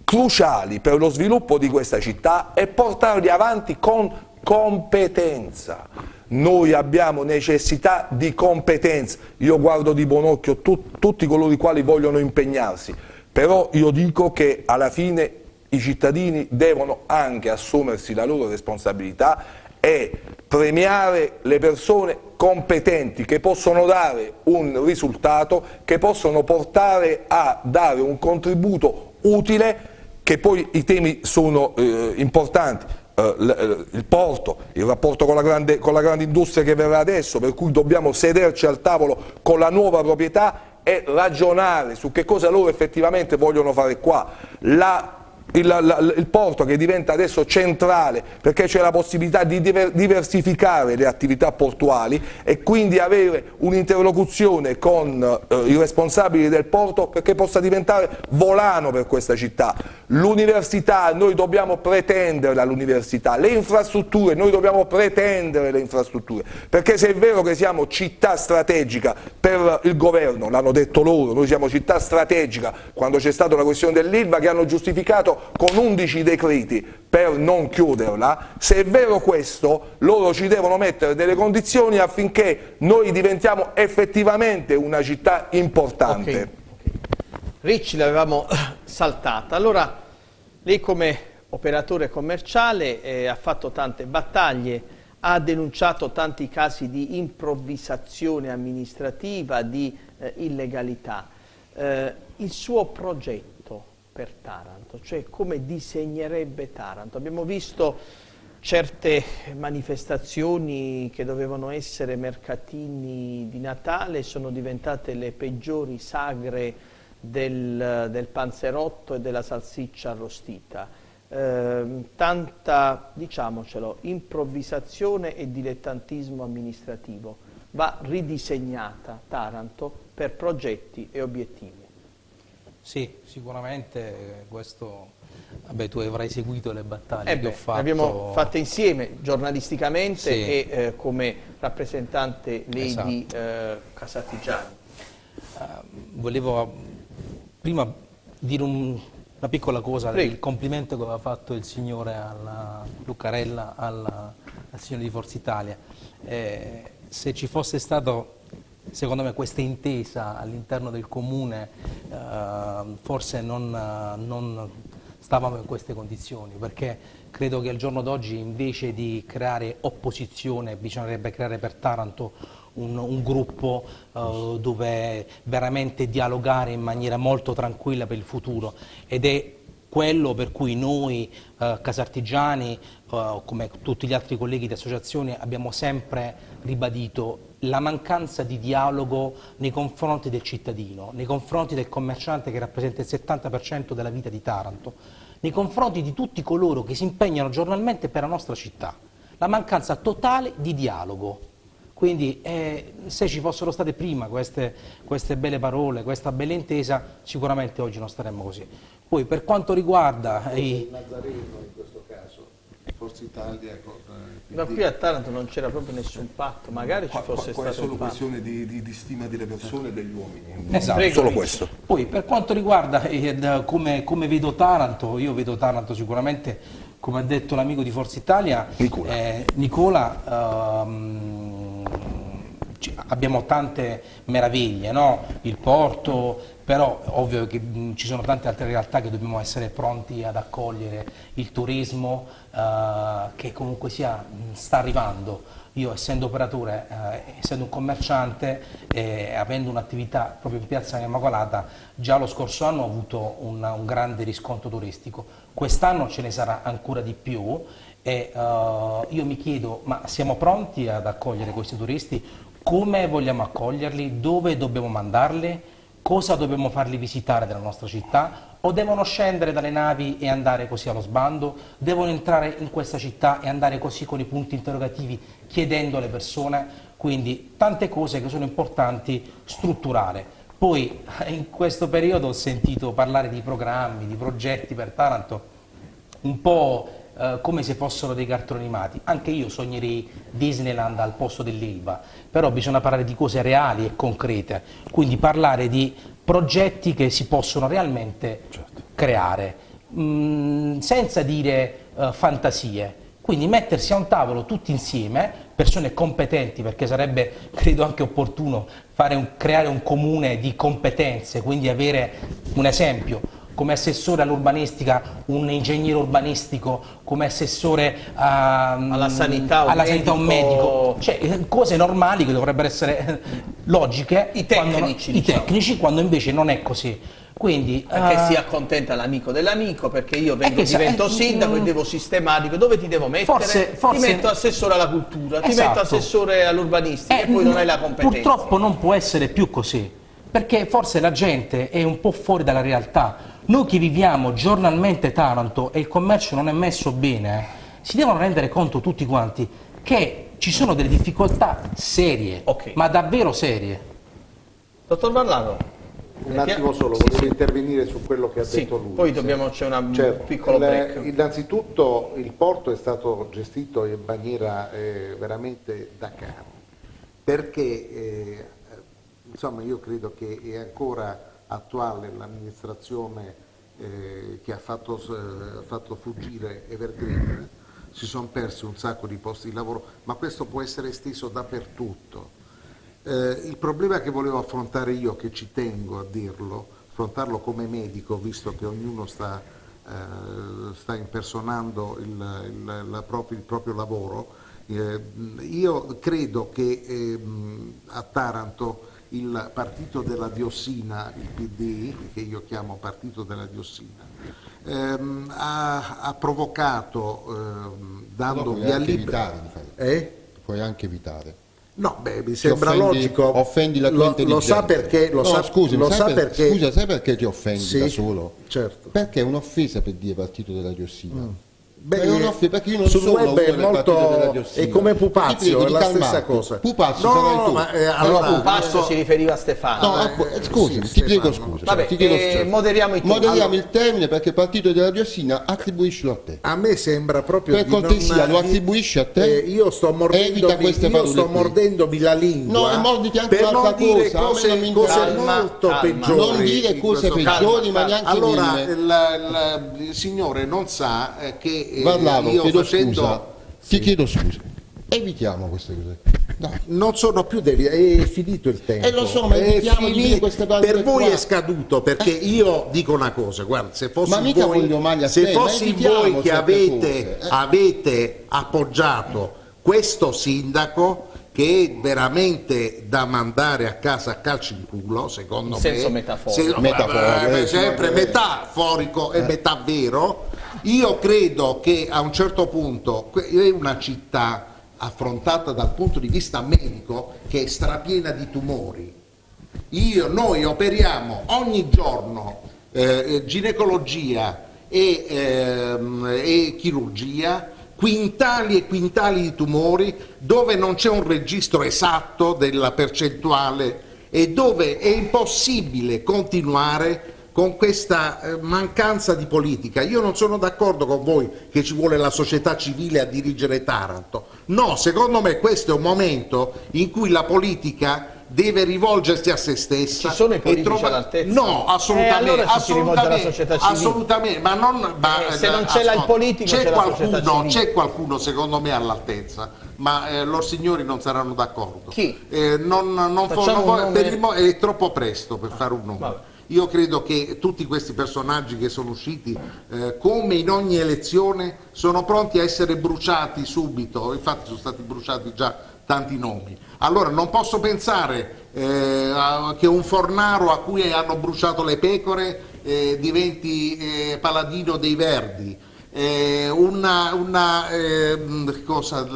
cruciali per lo sviluppo di questa città e portarli avanti con competenza. Noi abbiamo necessità di competenza, io guardo di buon occhio tu, tutti coloro i quali vogliono impegnarsi, però io dico che alla fine i cittadini devono anche assumersi la loro responsabilità e premiare le persone competenti che possono dare un risultato, che possono portare a dare un contributo utile, che poi i temi sono eh, importanti eh, eh, il porto, il rapporto con la, grande, con la grande industria che verrà adesso, per cui dobbiamo sederci al tavolo con la nuova proprietà e ragionare su che cosa loro effettivamente vogliono fare qua. La il, la, il, porto che diventa adesso centrale perché c'è la possibilità di diversificare le attività portuali e quindi avere un'interlocuzione con eh, i responsabili del porto perché possa diventare volano per questa città. L'università, noi dobbiamo pretendere l'università, le infrastrutture, noi dobbiamo pretendere le infrastrutture, perché se è vero che siamo città strategica per il governo, l'hanno detto loro, noi siamo città strategica quando c'è stata la questione dell'ILVA che hanno giustificato con 11 decreti per non chiuderla, se è vero questo, loro ci devono mettere delle condizioni affinché noi diventiamo effettivamente una città importante. Okay. Ricci l'avevamo *coughs* saltata, allora lei come operatore commerciale eh, ha fatto tante battaglie, ha denunciato tanti casi di improvvisazione amministrativa, di eh, illegalità. Eh, il suo progetto per Taranto, cioè come disegnerebbe Taranto. Abbiamo visto certe manifestazioni che dovevano essere mercatini di Natale sono diventate le peggiori sagre del, del panzerotto e della salsiccia arrostita. Eh, tanta, diciamocelo, improvvisazione e dilettantismo amministrativo. Va ridisegnata Taranto per progetti e obiettivi. Sì, sicuramente questo, vabbè, tu avrai seguito le battaglie eh beh, che ho fatto. Le abbiamo fatte insieme giornalisticamente sì. e eh, come rappresentante lei esatto. di eh, Casatigiani. Uh, volevo prima dire un, una piccola cosa, Prego. il complimento che aveva fatto il signore alla Lucarella, alla, al signore di Forza Italia. Eh, se ci fosse stato secondo me questa intesa all'interno del comune eh, forse non, non, stavamo in queste condizioni perché credo che al giorno d'oggi invece di creare opposizione bisognerebbe creare per Taranto un, un gruppo eh, dove veramente dialogare in maniera molto tranquilla per il futuro. Ed è quello per cui noi eh, casartigiani, eh, come tutti gli altri colleghi di associazione, abbiamo sempre ribadito la mancanza di dialogo nei confronti del cittadino, nei confronti del commerciante che rappresenta il 70% della vita di Taranto, nei confronti di tutti coloro che si impegnano giornalmente per la nostra città. La mancanza totale di dialogo. Quindi eh, se ci fossero state prima queste, queste, belle parole, questa bella intesa, sicuramente oggi non staremmo così. Poi per quanto riguarda i... Nazareno in questo caso, Forza Italia con... Ma qui a Taranto non c'era proprio nessun patto, magari ci Qua, qua- fosse qua è stato solo un patto. questione di, di- di stima delle persone e degli uomini. Esatto. Prego, Solo questo. Poi per quanto riguarda eh, come, come vedo Taranto, io vedo Taranto sicuramente, come ha detto l'amico di Forza Italia, Nicola. eh, Nicola, ehm, abbiamo tante meraviglie, no? il porto, però ovvio che mh, ci sono tante altre realtà che dobbiamo essere pronti ad accogliere, il turismo eh, che comunque sia mh, sta arrivando. Io essendo operatore, eh, essendo un commerciante e avendo un'attività proprio in piazza Immacolata, già lo scorso anno ho avuto un, un grande riscontro turistico. Quest'anno ce ne sarà ancora di più e eh, io mi chiedo, ma siamo pronti ad accogliere questi turisti? Come vogliamo accoglierli? Dove dobbiamo mandarli? Cosa dobbiamo farli visitare della nostra città? O devono scendere dalle navi e andare così allo sbando? Devono entrare in questa città e andare così con i punti interrogativi chiedendo alle persone? Quindi tante cose che sono importanti strutturare. Poi *laughs* in questo periodo ho sentito parlare di programmi, di progetti per Taranto, un po' eh, come se fossero dei cartoni animati. Anche io sognerei Disneyland al posto dell'Ilva, però bisogna parlare di cose reali e concrete, quindi parlare di progetti che si possono realmente creare, mm, senza dire eh, fantasie. Quindi mettersi a un tavolo tutti insieme, persone competenti, perché sarebbe, *laughs* credo anche opportuno, fare un- creare un comune di competenze, quindi avere un esempio, come assessore all'urbanistica un ingegnere urbanistico, come assessore a- Alla sanità un alla sanità un medico. medico, cioè eh, cose normali che dovrebbero essere eh, logiche, I quando- tecnici, i diciamo. tecnici, quando invece non è così. Quindi, Perché eh, si accontenta l'amico dell'amico, perché io vengo, che sa- divento eh, sindaco e mm, devo sistematico, dove ti devo mettere? Forse- forse- Ti metto assessore alla cultura, ti Esatto. metto assessore all'urbanistica Eh, e poi non mm, hai la competenza. Purtroppo non può essere più così, perché forse la gente è un po' fuori dalla realtà. Noi che viviamo giornalmente Taranto e il commercio non è messo bene, eh, si devono rendere conto tutti quanti che ci sono delle difficoltà serie, Ok. ma davvero serie. Dottor Varlaro, Un attimo solo, volevo intervenire su quello che ha sì, detto lui. poi dobbiamo, c'è una- un Certo, piccolo il- break. innanzitutto il porto è stato gestito in maniera eh, veramente da cane, perché eh, insomma io credo che è ancora attuale l'amministrazione eh, che ha fatto, eh, fatto fuggire Evergreen, si sono persi un sacco di posti di lavoro, ma questo può essere esteso dappertutto. Eh, il problema che volevo affrontare io, che ci tengo a dirlo, affrontarlo come medico, visto che ognuno sta, eh, sta impersonando il, il- propria- il proprio lavoro, eh, io credo che ehm, a Taranto il partito della diossina, il PD, che io chiamo partito della diossina, ehm, ha, ha provocato, ehm, dando via libera... Eh? Puoi anche evitare. No, beh, mi sembra offendi- logico. Offendi la tua lo, lo sa perché lo no, sa, scusami, lo sa per- perché Scusa, sai perché ti offendi Sì, da solo? Certo. Perché è un'offesa per dire partito della diossina. Beh, è un'offesa perché io non sul sono web è del partito della molto è come Pupazio, è la stessa calmarti. cosa. Pupazio no, sarai no, tu. ma eh, Allora, io- si riferiva a Stefano. No, eh, scusami, sì, ti prego scusa. Vabbè, ti chiedo eh, scusa. moderiamo i toni. Moderiamo Allora- il termine perché partito della diossina attribuiscilo a te. a me sembra proprio Per di cortesia, non- lo attribuisci a te? Eh, io sto Evita mordendomi, queste io sto mordendomi la lingua No, e morditi anche per un'altra non dire cosa, cose, non cose molto peggiori. Non dire cose peggiori, ma neanche Allora, il, il- il signore non sa eh, che eh, Parlavo, io chiedo facendo... scusa. Ti chiedo scusa. Evitiamo queste cose. Dai. Non sono più devi, è finito il tempo. Eh, lo so, ma È evitiamo di finito. dire queste parole Per voi qua. è scaduto perché io dico una cosa, guarda, se fossi Ma mica voi, voglio male a se te, ma fossi voi che avete, cose, eh. avete appoggiato questo sindaco, che è veramente da mandare a casa a calcio in culo, secondo In me. senso metaforico. Se- Metaforico, eh, eh, sempre eh. metaforico e metà vero. Io credo che a un certo punto è una città affrontata dal punto di vista medico che è strapiena di tumori. Io, noi operiamo ogni giorno eh, ginecologia e, ehm, e chirurgia, quintali e quintali di tumori, dove non c'è un registro esatto della percentuale e dove è impossibile continuare con questa eh, mancanza di politica. Io non sono d'accordo con voi che ci vuole la società civile a dirigere Taranto. No, secondo me questo è un momento in cui la politica deve rivolgersi a se stessa. Ci sono i politici all'altezza? No, assolutamente. Eh, allora assolutamente, società civile. Assolutamente, ma non... ma, Eh, se non c'è il politico, c'è qualcuno, qualcuno secondo me all'altezza, ma eh, loro signori non saranno d'accordo. Chi? Eh, non, non non voglio- nome? è troppo presto per fare un nome. vabbè. Io credo che tutti questi personaggi che sono usciti, eh, come in ogni elezione, sono pronti a essere bruciati subito, infatti sono stati bruciati già tanti nomi. Allora non posso pensare eh, a- che un fornaro a cui hanno bruciato le pecore eh, diventi eh, paladino dei verdi. Eh, una, una, ehm, cosa,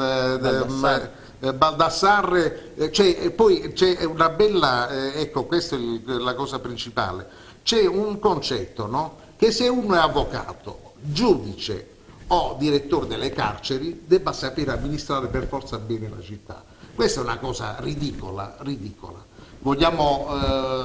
eh, Baldassarre. e poi c'è una bella, ecco questa è la cosa principale, c'è un concetto, no? che se uno è avvocato, giudice o direttore delle carceri debba sapere amministrare per forza bene la città. Questa è una cosa ridicola, ridicola. Vogliamo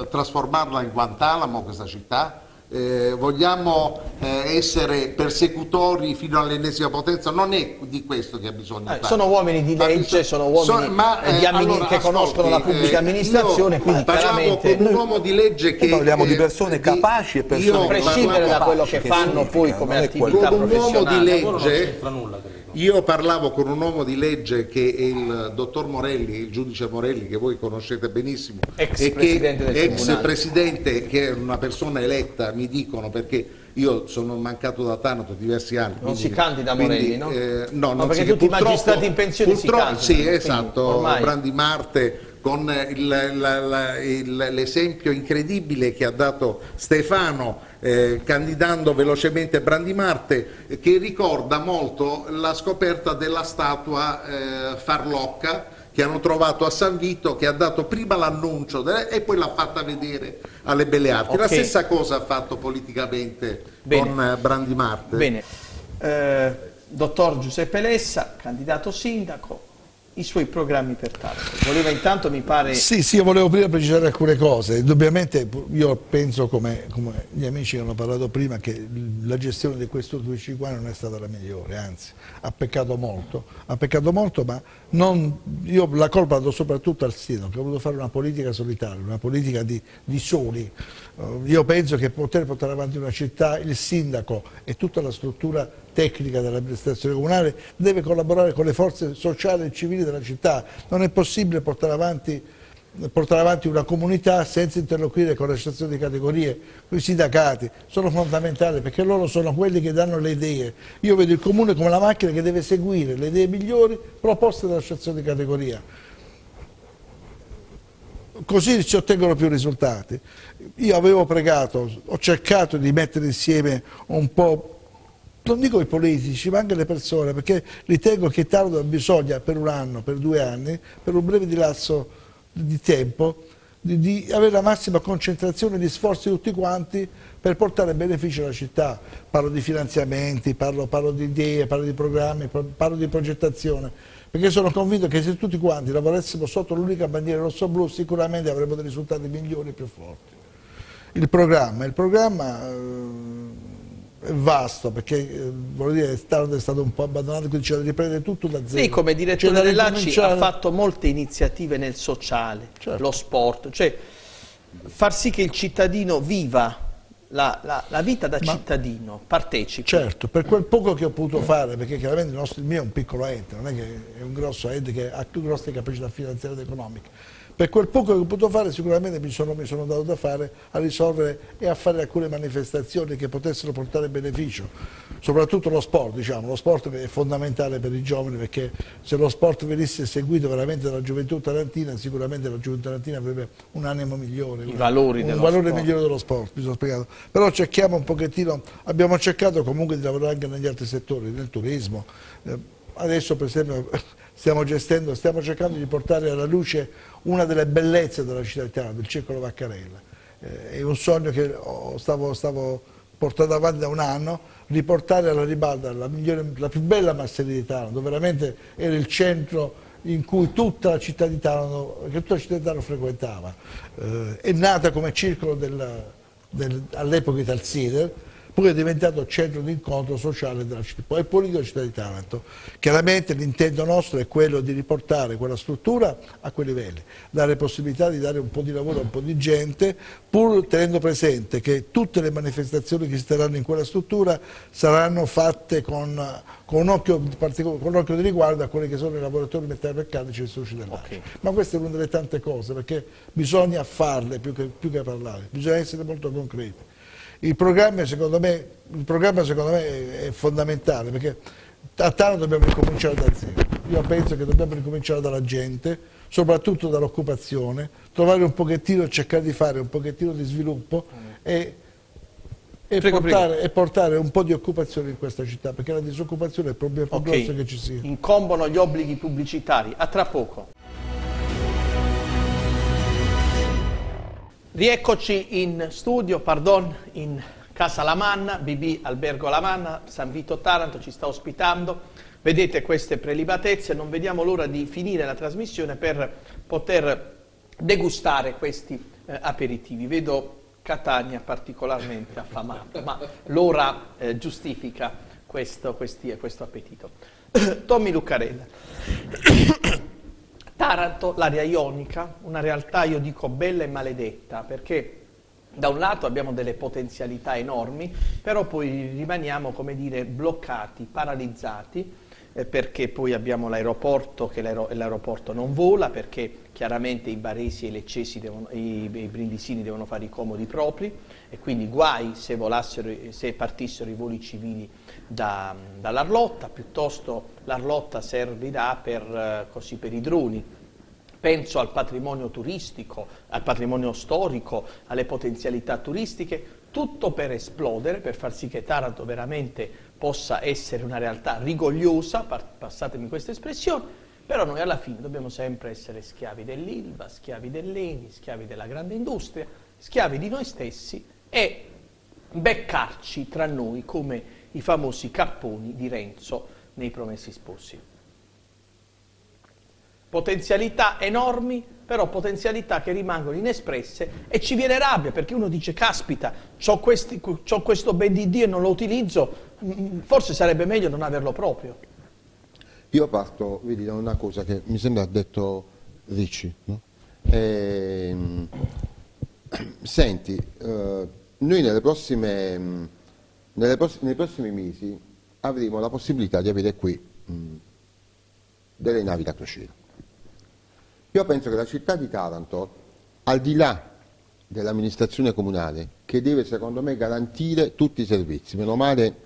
trasformarla in Guantanamo questa città? Eh, vogliamo eh, essere persecutori fino all'ennesima potenza? Non è di questo che ha bisogno. Eh, sono uomini di legge, bisogno- sono uomini ma, di amini- allora, che conoscono la ascolti, pubblica eh, amministrazione, io quindi chiaramente- con un uomo di legge che... parliamo di eh, persone capaci e persone io a prescindere da quello che che fanno poi come attività Con un uomo di professionale. Legge c'entra nulla, credo. Io parlavo con un uomo di legge che è il dottor Morelli, il giudice Morelli, che voi conoscete benissimo, Ex e presidente che, ex presidente, che è una persona eletta, mi dicono perché io sono mancato da Taranto diversi anni. Non quindi- si candida quindi, Morelli, no? eh, no, No, non perché si- tutti i magistrati in pensione si candidano, Sì, quindi esatto, ormai- Brandi Marte con il- la- la- il- l'esempio incredibile che ha dato Stefano eh, candidando velocemente Brandi Marte eh, che ricorda molto la scoperta della statua eh, Farlocca che hanno trovato a San Vito che ha dato prima l'annuncio de- e poi l'ha fatta vedere alle Belle Arti. La Ok. stessa cosa ha fatto politicamente Bene. con eh, Brandi Marte. Bene, Eh, dottor Giuseppe Lessa, candidato sindaco, i suoi programmi per Taranto. Voleva intanto, mi pare, Sì, sì, io volevo prima precisare alcune cose. Indubbiamente io penso, come, come gli amici che hanno parlato prima, che la gestione di questo 25 anni non è stata la migliore, anzi, ha peccato molto, ha peccato molto, ma non- io la colpa la do soprattutto al sindaco, che ha voluto fare una politica solitaria, una politica di, di soli. Eh, Io penso che poter portare avanti una città, il sindaco e tutta la struttura tecnica dell'amministrazione comunale deve collaborare con le forze sociali e civili della città. Non è possibile portare avanti, portare avanti una comunità senza interloquire con le associazioni di categorie, con i sindacati. Sono fondamentali perché loro sono quelli che danno le idee. Io vedo il comune come la macchina che deve seguire le idee migliori proposte dall'associazione di categoria così si ottengono più risultati. Io avevo pregato, ho cercato di mettere insieme un po', non dico i politici, ma anche le persone, perché ritengo che Taranto bisogna per un anno, per due anni, per un breve dilasso di tempo, di, di avere la massima concentrazione di sforzi tutti quanti per portare benefici alla città. Parlo di finanziamenti, parlo, parlo di idee, parlo di programmi, pro- parlo di progettazione, perché sono convinto che se tutti quanti lavorassimo sotto l'unica bandiera rosso-blu sicuramente avremmo dei risultati migliori e più forti. Il programma, il programma eh, vasto perché eh, voglio dire, Taranto è stato un po' abbandonato, quindi c'è da riprendere tutto da zero. lei come direttore dell'ACI ha fatto molte iniziative nel sociale, Certo. lo sport, cioè far sì che il cittadino viva la, la- la vita da Ma- cittadino, partecipi. Certo, per quel poco che ho potuto fare, perché chiaramente il, nostro, il mio è un piccolo ente, non è che è un grosso ente che ha più grosse capacità finanziarie ed economiche, Per quel poco che ho potuto fare sicuramente mi sono, mi sono dato da fare a risolvere e a fare alcune manifestazioni che potessero portare beneficio, soprattutto lo sport, diciamo, lo sport è fondamentale per i giovani perché se lo sport venisse seguito veramente dalla gioventù tarantina sicuramente la gioventù tarantina avrebbe un animo migliore, I valori un valore sport. migliore dello sport, bisogna spiegarlo. Però cerchiamo un pochettino, abbiamo cercato comunque di lavorare anche negli altri settori, nel turismo. Eh, adesso per esempio *laughs* stiamo gestendo, stiamo cercando di portare alla luce una delle bellezze della città Taranto, il Circolo Vaccarella. Eh, è un sogno che stavo, stavo portando avanti da un anno, riportare alla ribalta la, migliore, la più bella masseria di Taranto, dove era il centro in cui tutta la città di Taranto, che tutta la città di Taranto frequentava. Eh, è nata come circolo del- del- all'epoca di Talsider, poi è diventato centro di incontro sociale della città, poi è politico della città di Taranto. Chiaramente l'intento nostro è quello di riportare quella struttura a quei livelli, dare possibilità di dare un po' di lavoro a un po' di gente, pur tenendo presente che tutte le manifestazioni che si terranno in quella struttura saranno fatte con, con un, occhio, con occhio di riguardo a quelli che sono i lavoratori metalmeccanici e i soci dell'arte. Ma questa è una delle tante cose, perché bisogna farle più che, più che parlare, bisogna essere molto concreti. Il programma secondo me, il programma, secondo me è, fondamentale perché a Taranto dobbiamo ricominciare da zero. Io penso che dobbiamo ricominciare dalla gente, soprattutto dall'occupazione, trovare un pochettino, cercare di fare un pochettino di sviluppo e, e Prego, portare, e portare un po' di occupazione in questa città, perché la disoccupazione è il problema più Ok, grosso che ci sia. incombono gli obblighi pubblicitari. A tra poco. Rieccoci in studio, pardon, in Casa Lamanna, BB Albergo Lamanna, San Vito Taranto ci sta ospitando. Vedete queste prelibatezze, non vediamo l'ora di finire la trasmissione per poter degustare questi eh, aperitivi. Vedo Catania particolarmente affamato, ma l'ora eh, giustifica questo, questi- questo appetito. *coughs* Tommy Luccarella. Taranto, l'area ionica, una realtà io dico bella e maledetta, perché da un lato abbiamo delle potenzialità enormi, però poi rimaniamo, come dire, bloccati, paralizzati, eh, perché poi abbiamo l'aeroporto, che l'aero- l'aeroporto non vola, perché chiaramente i baresi e leccesi, devono, i, i brindisini devono fare i comodi propri, e quindi guai se, volassero, se partissero i voli civili da- dall'Arlotta, piuttosto l'Arlotta servirà per, eh, così, per i droni, penso al patrimonio turistico, al patrimonio storico, alle potenzialità turistiche, tutto per esplodere, per far sì che Taranto veramente possa essere una realtà rigogliosa, passatemi questa espressione, però noi alla fine dobbiamo sempre essere schiavi dell'Ilva, schiavi dell'Eni, schiavi della grande industria, schiavi di noi stessi e beccarci tra noi come i famosi capponi di Renzo nei Promessi Sposi potenzialità enormi, però potenzialità che rimangono inespresse e ci viene rabbia perché uno dice caspita, c'ho questo ben di Dio e non lo utilizzo, mm, forse sarebbe meglio non averlo proprio. Io parto, vedi, da una cosa che mi sembra ha detto Ricci, no? Ehm, *clears throat* senti, eh, noi nelle prossime, nelle pross- nei prossimi mesi avremo la possibilità di avere qui mh, delle navi da crociera. Io penso che la città di Taranto, al di là dell'amministrazione comunale, che deve secondo me garantire tutti i servizi, meno male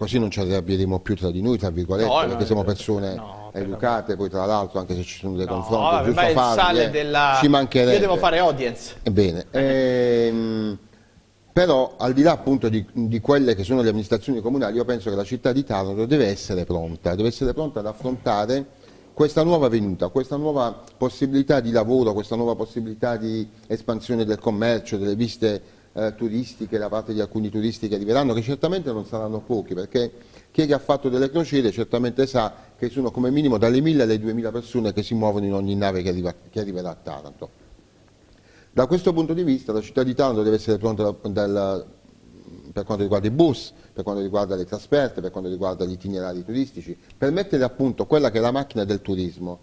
così non ci arrabbieremo più tra di noi, tra virgolette, No, perché no, siamo persone no, educate, poi tra l'altro anche se ci sono dei confronti, vabbè, giusto farli, eh, della... ci mancherebbe. Io devo fare audience. Ebbene, ehm, però al di là appunto di, di quelle che sono le amministrazioni comunali, io penso che la città di Taranto deve essere pronta, deve essere pronta ad affrontare questa nuova venuta, questa nuova possibilità di lavoro, questa nuova possibilità di espansione del commercio, delle visite eh, turistiche da parte di alcuni turisti che arriveranno, che certamente non saranno pochi, perché chi è che ha fatto delle crociere certamente sa che sono come minimo dalle 1000 alle 2000 persone che si muovono in ogni nave che, arriva- che arriverà a Taranto. Da questo punto di vista la città di Taranto deve essere pronta da- dal- per quanto riguarda i bus, per quanto riguarda le trasferte, per quanto riguarda gli itinerari turistici, per mettere a punto quella che è la macchina del turismo,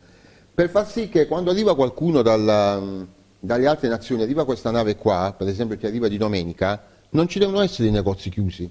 per far sì che quando arriva qualcuno dalla- dalle altre nazioni, arriva questa nave qua, per esempio che arriva di domenica, non ci devono essere i negozi chiusi.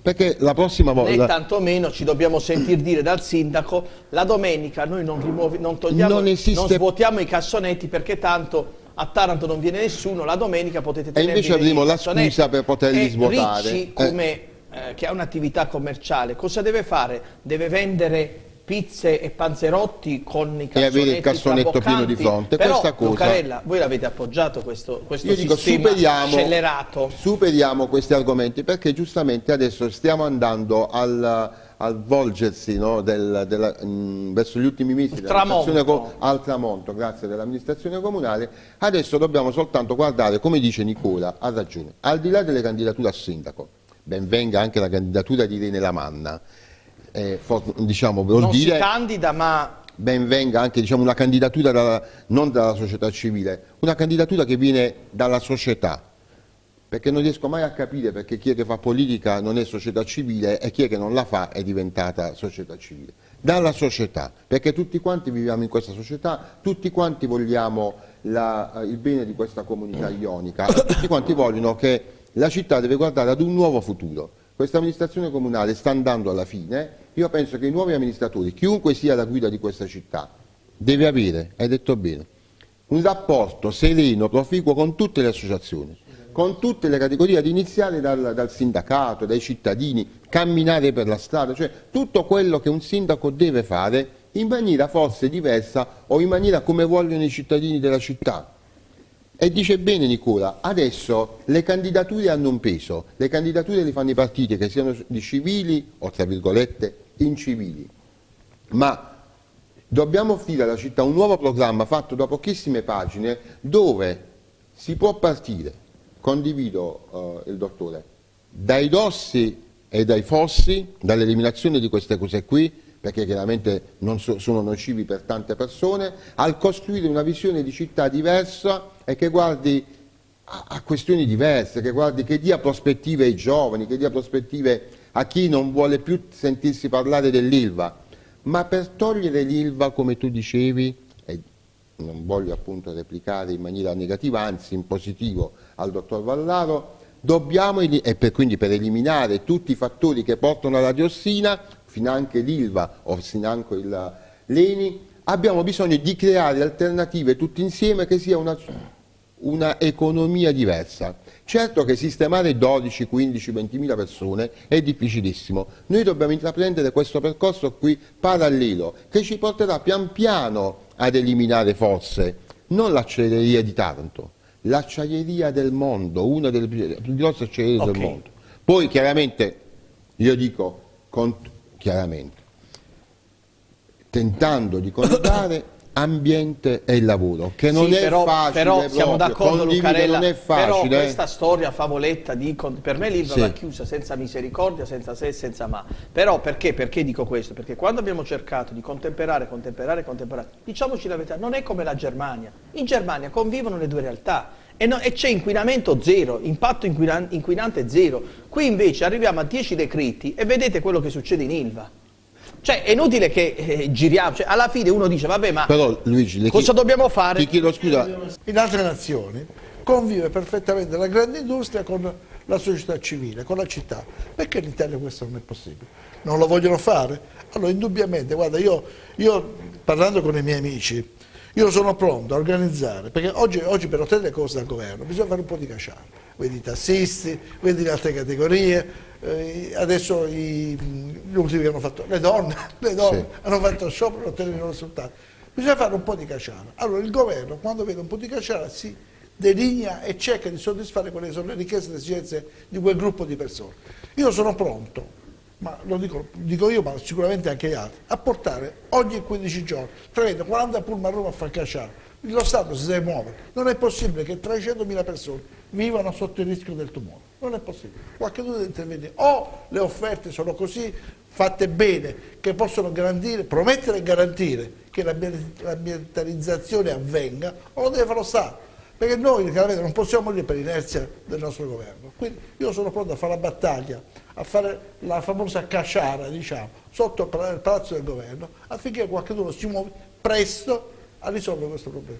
Perché la prossima Né volta... tantomeno ci dobbiamo sentir dire dal sindaco la domenica noi non, rimuovi, non togliamo, Non esiste- non svuotiamo i cassonetti perché tanto a Taranto non viene nessuno, la domenica potete E tenervi invece avremo la cassonetti. scusa per poterli E svuotare. Ricci, Eh. come, eh, che ha un'attività commerciale, cosa deve fare? Deve vendere pizze e panzerotti con i E avere il cassonetti cassonetto pieno di fronte. Però, Questa cosa- Lucarella, voi l'avete appoggiato questo, questo Io dico superiamo, scellerato? superiamo questi argomenti perché giustamente adesso stiamo andando al, al volgersi no, del- della- mh, verso gli ultimi mesi tramonto. al tramonto grazie dell'amministrazione comunale, adesso dobbiamo soltanto guardare, come dice Nicola, ha ragione, al di là delle candidature a sindaco, ben venga anche la candidatura di Irene Lamanna, eh, for- diciamo, Non si dire candida ma ben venga anche diciamo, una candidatura dalla- non dalla società civile, una candidatura che viene dalla società, perché non riesco mai a capire perché chi è che fa politica non è società civile e chi è che non la fa è diventata società civile. Dalla società, perché tutti quanti viviamo in questa società, tutti quanti vogliamo la- il bene di questa comunità ionica, tutti quanti vogliono che la città deve guardare ad un nuovo futuro. Questa amministrazione comunale sta andando alla fine, io penso che i nuovi amministratori, chiunque sia la guida di questa città, deve avere, hai detto bene, un rapporto sereno, proficuo con tutte le associazioni, con tutte le categorie, ad iniziare dal, dal sindacato, dai cittadini, camminare per la strada, cioè tutto quello che un sindaco deve fare in maniera forse diversa o in maniera come vogliono i cittadini della città. E dice bene Nicola, adesso le candidature hanno un peso, le candidature le fanno i partiti che siano di civili o tra virgolette incivili, ma dobbiamo offrire alla città un nuovo programma fatto da pochissime pagine dove si può partire, condivido eh, il dottore, dai dossi e dai fossi, dall'eliminazione di queste cose qui, perché chiaramente non so- sono nocivi per tante persone, al costruire una visione di città diversa e che guardi a, a questioni diverse, che, guardi, che dia prospettive ai giovani, che dia prospettive a chi non vuole più sentirsi parlare dell'ILVA. Ma per togliere l'ILVA, come tu dicevi, non voglio appunto replicare in maniera negativa, anzi in positivo al dottor Vallaro, dobbiamo, e per, quindi per eliminare tutti i fattori che portano alla diossina, finanche l'ILVA o finanche il l'ENI, abbiamo bisogno di creare alternative tutti insieme che sia una, una economia diversa. Certo che sistemare 12, 15, 20 mila persone è difficilissimo. Noi dobbiamo intraprendere questo percorso qui parallelo che ci porterà pian piano ad eliminare forse non l'acciaieria di Taranto, l'acciaieria del mondo, una delle più grosse acciaierie Ok. del mondo. Poi chiaramente, io dico con- chiaramente, tentando di coniugare ambiente e lavoro, che non Sì, è però, facile. però siamo proprio, d'accordo condividere Lucarella, non è però facile. eh. questa storia favoletta di, per me l'Ilva Sì. va chiusa senza misericordia, senza se e senza ma. Però perché? Perché dico questo? Perché quando abbiamo cercato di contemperare, contemperare, contemperare, diciamoci la verità, non è come la Germania. In Germania convivono le due realtà e, no- e c'è inquinamento zero, impatto inquinan- inquinante zero. Qui invece arriviamo a 10 decreti e vedete quello che succede in Ilva. Cioè è inutile che eh, giriamo, cioè, alla fine uno dice vabbè ma Però Luigi, le cosa chiedo- dobbiamo fare? ti chiedo scusa, In altre nazioni convive perfettamente la grande industria con la società civile, con la città. Perché in Italia questo non è possibile? Non lo vogliono fare? Allora indubbiamente, guarda, io, io parlando con i miei amici, io sono pronto a organizzare, perché oggi, oggi per ottenere cose dal governo bisogna fare un po' di cacciare. Vedi i tassisti, vedi le altre categorie, eh, adesso i, gli ultimi che hanno fatto, le donne, *laughs* le donne hanno fatto sciopero per ottenere i loro risultati. Bisogna fare un po' di cacciara. Allora il governo quando vede un po' di cacciara si delinea e cerca di soddisfare quelle che sono le richieste e le esigenze di quel gruppo di persone. Io sono pronto, ma lo dico, dico io, ma sicuramente anche gli altri, a portare ogni 15 giorni 30, 40 pullman a Roma a far cacciare. Lo Stato si deve muovere. Non è possibile che 300.000 persone vivano sotto il rischio del tumore. Non è possibile. Qualcuno deve intervenire. O le offerte sono così fatte bene che possono garantire, promettere e garantire che l'ambi- l'ambientalizzazione avvenga, o lo deve fare lo Stato. Perché noi chiaramente non possiamo morire per inerzia del nostro governo. Quindi io sono pronto a fare la battaglia, a fare la famosa cacciara, diciamo, sotto il pala- il palazzo del governo, affinché qualcuno si muova presto a risolvere questo problema.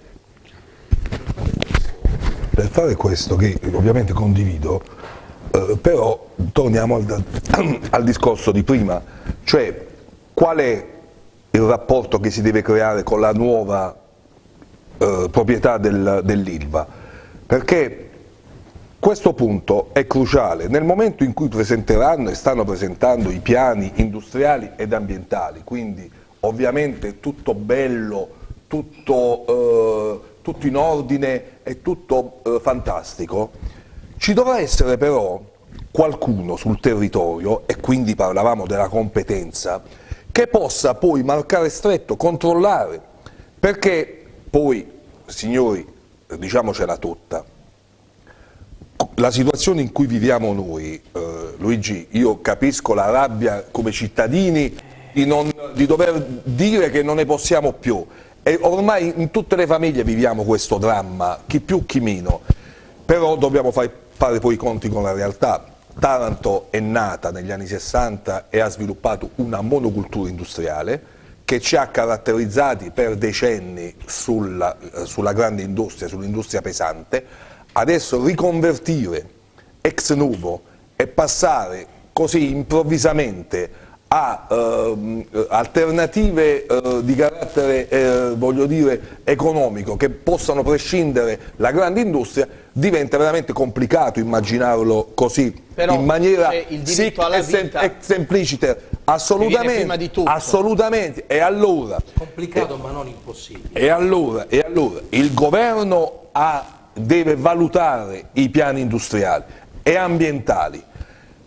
Per fare questo, che ovviamente condivido, eh, però torniamo al, *clears throat* al, discorso di prima, cioè qual è il rapporto che si deve creare con la nuova eh, proprietà del, dell'ILVA? Perché questo punto è cruciale. Nel momento in cui presenteranno e stanno presentando i piani industriali ed ambientali, quindi ovviamente tutto bello, tutto, eh, tutto in ordine e tutto eh, fantastico, ci dovrà essere però qualcuno sul territorio, e quindi parlavamo della competenza, che possa poi marcare stretto, controllare, perché poi, signori, diciamocela tutta, la situazione in cui viviamo noi, eh, Luigi, io capisco la rabbia come cittadini di, non, di, dover dire che non ne possiamo più. E ormai in tutte le famiglie viviamo questo dramma, chi più chi meno, però dobbiamo fare, fare poi i conti con la realtà. Taranto è nata negli anni 60 e ha sviluppato una monocultura industriale che ci ha caratterizzati per decenni sulla, sulla grande industria, sull'industria pesante, adesso riconvertire ex novo e passare così improvvisamente a eh, alternative eh, di carattere eh, voglio dire, economico che possano prescindere la grande industria diventa veramente complicato immaginarlo così Però in maniera sic e, sem e sempliciter. Assolutamente, assolutamente. E allora complicato ma non impossibile. E allora, e allora il governo ha deve valutare i piani industriali e ambientali.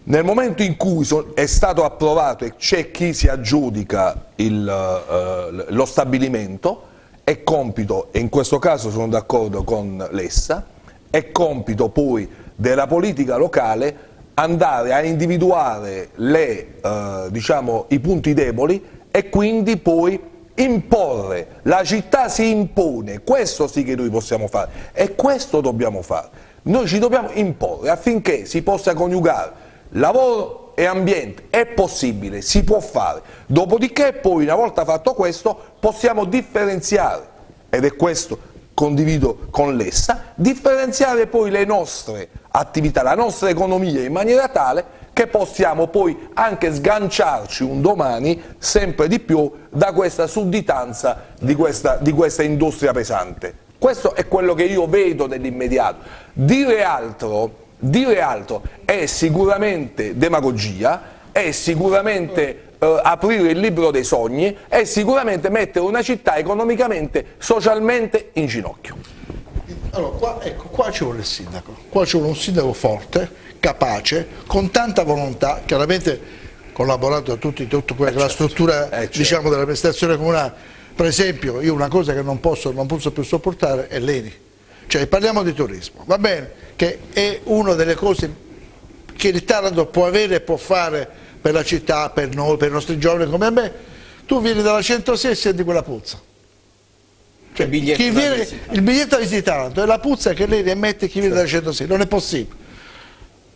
Nel momento in cui è stato approvato e c'è chi si aggiudica il, uh, lo stabilimento, è compito, e in questo caso sono d'accordo con l'essa, è compito poi della politica locale andare a individuare le, uh, diciamo, i punti deboli e quindi poi imporre, la città si impone, questo sì che noi possiamo fare e questo dobbiamo fare. Noi ci dobbiamo imporre affinché si possa coniugare lavoro e ambiente, è possibile, si può fare. Dopodiché poi una volta fatto questo possiamo differenziare, ed è questo condivido con l'essa, differenziare poi le nostre attività, la nostra economia in maniera tale che possiamo poi anche sganciarci un domani sempre di più da questa sudditanza di questa, di questa industria pesante. Questo è quello che io vedo nell'immediato. Dire altro, dire altro è sicuramente demagogia, è sicuramente eh, aprire il libro dei sogni, è sicuramente mettere una città economicamente, socialmente in ginocchio. Allora, qua, ecco, qua ci vuole il sindaco, qua ci vuole un sindaco forte, capace, con tanta volontà, chiaramente collaborato a tutti, tutta quella, eh certo, la struttura eh certo. diciamo, della prestazione comunale. Per esempio, io una cosa che non posso, non posso più sopportare è l'ENI. Cioè, parliamo di turismo, va bene, che è una delle cose che il Taranto può avere e può fare per la città, per noi, per i nostri giovani come me. Tu vieni dalla 106 e senti quella puzza. Cioè, il biglietto, viene, il biglietto da visita Taranto è la puzza che lei emette chi viene dalla 106, non è possibile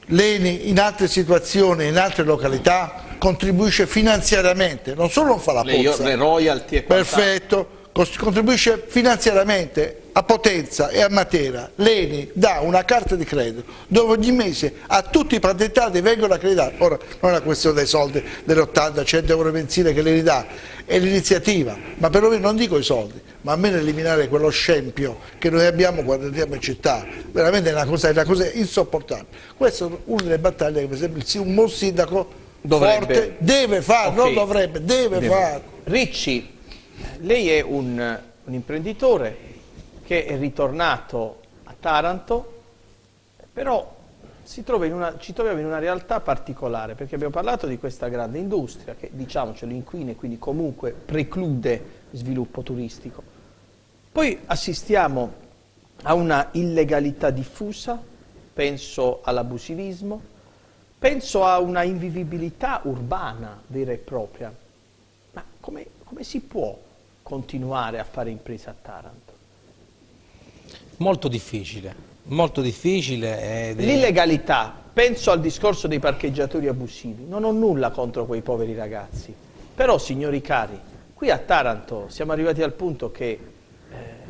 l'ENI in altre situazioni, in altre località, contribuisce finanziariamente, non solo non fa la pozza, le royalty e perfetto, contribuisce finanziariamente a Potenza e a Matera, l'ENI dà una carta di credito dove ogni mese a tutti i patentati vengono accreditati, ora non è una questione dei soldi, delle 80-100 euro mensile che l'ENI dà, è l'iniziativa, ma perlomeno non dico i soldi, ma almeno eliminare quello scempio che noi abbiamo quando andiamo in città, veramente è una cosa, è una cosa insopportabile. Questa è una delle battaglie che per esempio un buon sindaco dovrebbe. forte deve fare, okay. non dovrebbe, deve, deve. fare. Ricci, lei è un, un imprenditore che è ritornato a Taranto, però una, ci troviamo in una realtà particolare, perché abbiamo parlato di questa grande industria che, diciamocelo, inquina e quindi comunque preclude sviluppo turistico. Poi assistiamo a una illegalità diffusa, penso all'abusivismo, penso a una invivibilità urbana vera e propria. Ma come, come si può continuare a fare impresa a Taranto? Molto difficile, molto difficile. L'illegalità, penso al discorso dei parcheggiatori abusivi, non ho nulla contro quei poveri ragazzi, però signori cari, qui a Taranto siamo arrivati al punto che eh,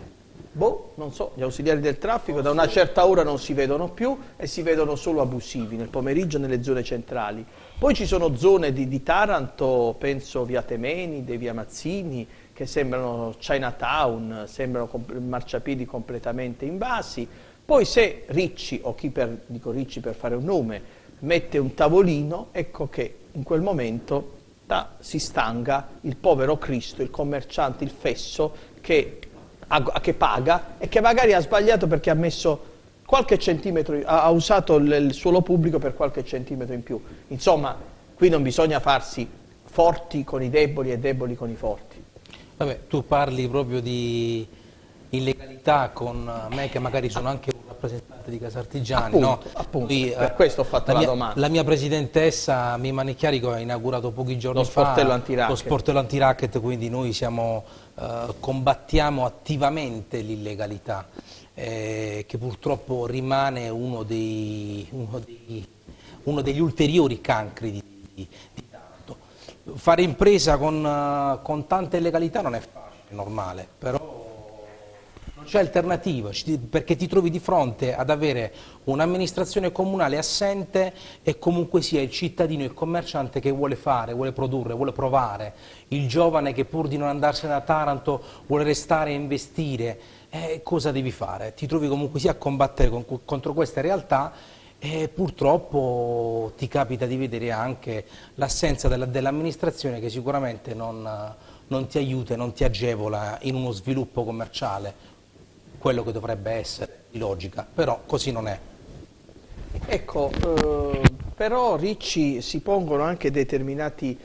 Boh, non so, gli ausiliari del traffico da una certa ora non si vedono più e si vedono solo abusivi nel pomeriggio nelle zone centrali. Poi ci sono zone di, di Taranto, penso via Temenide, via Mazzini, che sembrano Chinatown, sembrano comp marciapiedi completamente invasi. Poi se Ricci, o chi per, dico Ricci per fare un nome, mette un tavolino, ecco che in quel momento ta, si stanga il povero Cristo, il commerciante, il fesso, che che paga e che magari ha sbagliato perché ha messo qualche centimetro, ha usato il suolo pubblico per qualche centimetro in più. Insomma, qui non bisogna farsi forti con i deboli e deboli con i forti. Vabbè, tu parli proprio di illegalità con me che magari sono anche un rappresentante di Casartigiani. Appunto, no? appunto Qui, per eh, questo ho fatto la, la, mia, domanda. La mia presidentessa Mima Nicchiarico ha inaugurato pochi giorni lo fa sportello antiracket. lo sportello antiracket, quindi noi siamo, eh, combattiamo attivamente l'illegalità, eh, che purtroppo rimane uno, dei, uno, dei, uno degli ulteriori cancri di, di, di. Fare impresa con, uh, con tanta illegalità non è facile, è normale, però non c'è alternativa, perché ti trovi di fronte ad avere un'amministrazione comunale assente e comunque sia il cittadino, il commerciante che vuole fare, vuole produrre, vuole provare, il giovane che pur di non andarsene da Taranto vuole restare e investire, eh, cosa devi fare? Ti trovi comunque sia a combattere con, contro queste realtà e purtroppo ti capita di vedere anche l'assenza dell'amministrazione che sicuramente non, non ti aiuta e non ti agevola in uno sviluppo commerciale quello che dovrebbe essere di logica, però così non è. Ecco, eh, però Ricci si pongono anche determinati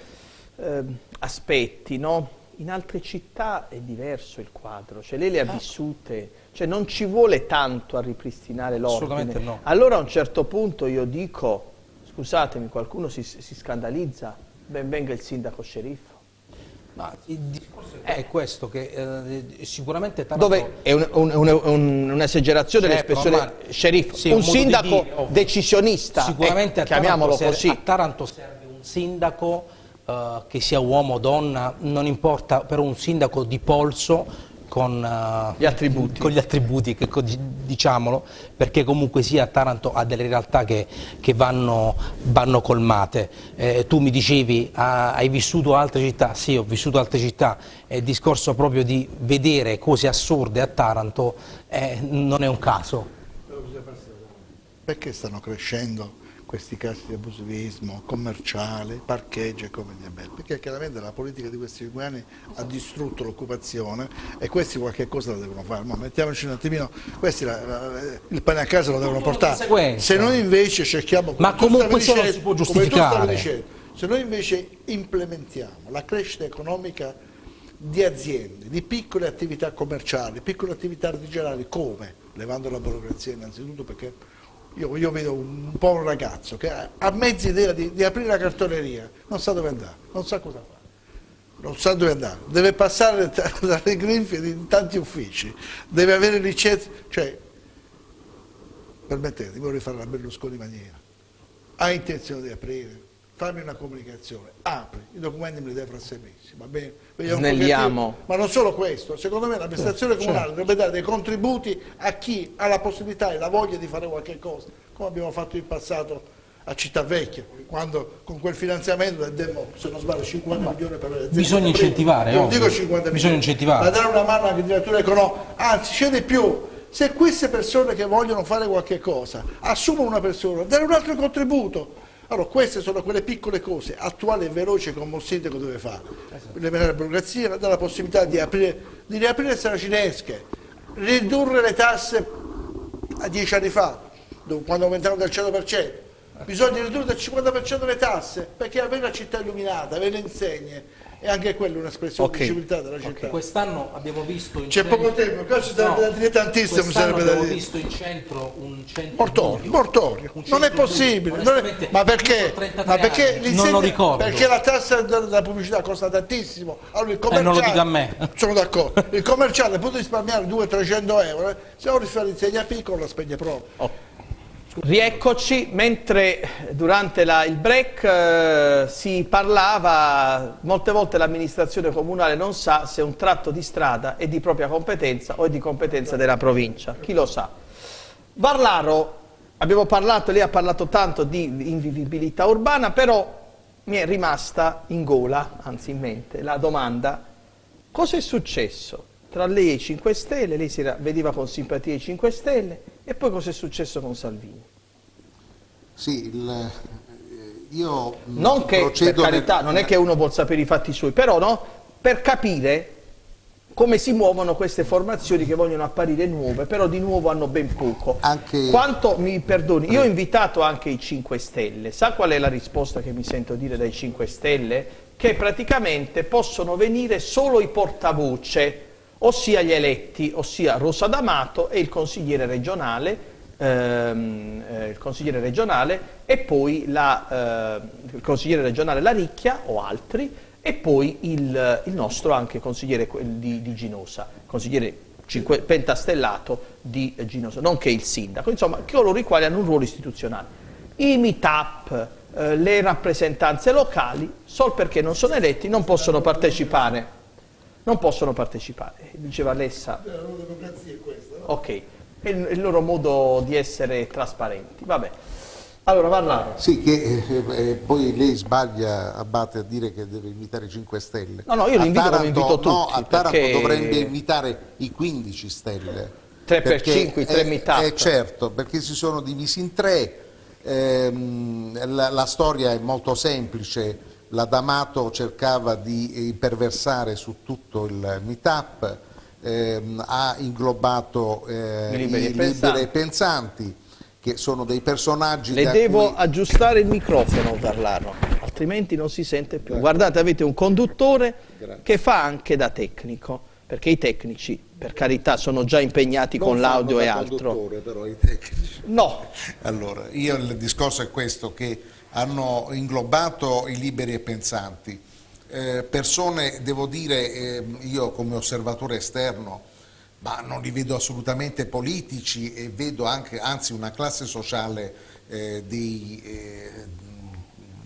eh, aspetti, no? In altre città è diverso il quadro, cioè lei le ha ah. vissute, cioè non ci vuole tanto a ripristinare l'ordine. Assolutamente no. Allora a un certo punto io dico, scusatemi, qualcuno si, si scandalizza, ben venga il sindaco sceriffo. Ma il discorso è questo, che eh, sicuramente Taranto... Dove è un'esagerazione un, un, dell'espressione sceriffo, sì, un, un sindaco dire, decisionista, sicuramente eh, chiamiamolo serve, così. A Taranto serve un sindaco eh, che sia uomo o donna, non importa, però un sindaco di polso con, uh, gli attributi, con gli attributi che, diciamolo, perché comunque sia Taranto ha delle realtà che, che vanno, vanno, colmate. Eh, tu mi dicevi, ah, hai vissuto altre città? Sì, ho vissuto altre città. il discorso proprio di vedere cose assurde a Taranto eh, non è un caso. Perché stanno crescendo questi casi di abusivismo commerciale, parcheggi e come bene, perché chiaramente la politica di questi cinque anni ha distrutto l'occupazione e questi qualche cosa la devono fare, ma mettiamoci un attimino, questi la, la, il pane a casa lo devono portare, se noi invece cerchiamo, ma comunque dicendo, si può giustificare, dicendo, se noi invece implementiamo la crescita economica di aziende, di piccole attività commerciali, piccole attività artigianali, come? Levando la burocrazia innanzitutto perché io, io, vedo un, po' un ragazzo che ha mezza idea di, di, aprire la cartoleria, non sa dove andare, non sa cosa fare, non sa dove andare, deve passare dalle *laughs* grinfie di tanti uffici, deve avere licenze, cioè, permettete, vorrei fare la Berlusconi maniera, ha intenzione di aprire, fammi una comunicazione, apri, i documenti me li dai fra sei mesi, va bene? Snelliamo. Ma non solo questo, secondo me l'amministrazione certo. comunale dovrebbe dare dei contributi a chi ha la possibilità e la voglia di fare qualche cosa, come abbiamo fatto in passato a Cittavecchia, quando con quel finanziamento demo, se non sbaglio, 50 milioni per le aziende. Bisogna incentivare, non dico 50 bisogna milioni, incentivare. ma dare una mano anche direttore economico, anzi c'è di più, se queste persone che vogliono fare qualche cosa assumono una persona, dare un altro contributo, allora, queste sono quelle piccole cose attuali e veloci che un sindaco deve fare. Eliminare la burocrazia, dare la possibilità di, aprire, di riaprire le saracinesche, ridurre le tasse a dieci anni fa, quando aumentavano del 100%. Bisogna ridurre del 50% le tasse perché avere la città illuminata, avere le insegne, e anche quella è un'espressione okay. di civiltà della città. Okay. Quest'anno abbiamo visto in C'è centro... poco tempo, qua ci sarebbe no, da dire tantissimo. Quest'anno abbiamo dire. visto in centro un centro mortorio, mortorio. non è possibile. Non è... Ma perché? Ma perché, non lo ricordo. perché la tassa della pubblicità costa tantissimo. Allora il commerciale, eh, non lo dica a me. Sono d'accordo. Il commerciale può risparmiare 200-300 euro, eh? se ora si fa l'insegna piccola la spende proprio. Oh. Rieccoci, mentre durante la, il break eh, si parlava, molte volte l'amministrazione comunale non sa se un tratto di strada è di propria competenza o è di competenza della provincia, chi lo sa. Varlaro, abbiamo parlato, lei ha parlato tanto di invivibilità urbana, però mi è rimasta in gola, anzi in mente, la domanda, cosa è successo tra lei e i 5 Stelle, lei si vedeva con simpatia i 5 Stelle, e poi cosa è successo con Salvini? Sì, il, eh, io non che, per carità, nel... non è che uno vuol sapere i fatti suoi, però no, per capire come si muovono queste formazioni che vogliono apparire nuove, però di nuovo hanno ben poco. Anche... Quanto, mi perdoni, io ho invitato anche i 5 Stelle, sa qual è la risposta che mi sento dire dai 5 Stelle? Che praticamente possono venire solo i portavoce, ossia gli eletti, ossia Rosa D'Amato e il consigliere regionale, ehm, eh, il consigliere regionale e poi la, eh, il consigliere regionale Laricchia o altri e poi il, il nostro anche consigliere di, di Ginosa, consigliere cinque, pentastellato di Ginosa, nonché il sindaco, insomma coloro i quali hanno un ruolo istituzionale. I meet-up, eh, le rappresentanze locali, solo perché non sono eletti, non possono partecipare. Non possono partecipare, diceva Alessa. La loro democrazia è questa. No? Ok è il loro modo di essere trasparenti. Vabbè. Allora, Varlaro. Sì, che eh, eh, poi lei sbaglia, Abate, a dire che deve invitare 5 Stelle. No, no, io li invito come invito tutti. No, a Taranto perché... dovrebbe invitare i 15 Stelle. 3 per 5, i 3 meetup. Eh, certo, perché si sono divisi in tre. Eh, la, la storia è molto semplice. La D'Amato cercava di imperversare su tutto il meetup ehm, ha inglobato eh, i liberi, i liberi pensanti. che sono dei personaggi le devo cui... aggiustare il microfono Darlaro altrimenti non si sente più. Grazie. guardate avete un conduttore Grazie. che fa anche da tecnico perché i tecnici per carità sono già impegnati non con l'audio e altro. però i tecnici. No. Allora io il discorso è questo che hanno inglobato i liberi e pensanti. Eh, persone, devo dire, eh, io come osservatore esterno, ma non li vedo assolutamente politici e vedo anche, anzi una classe sociale eh, di, eh,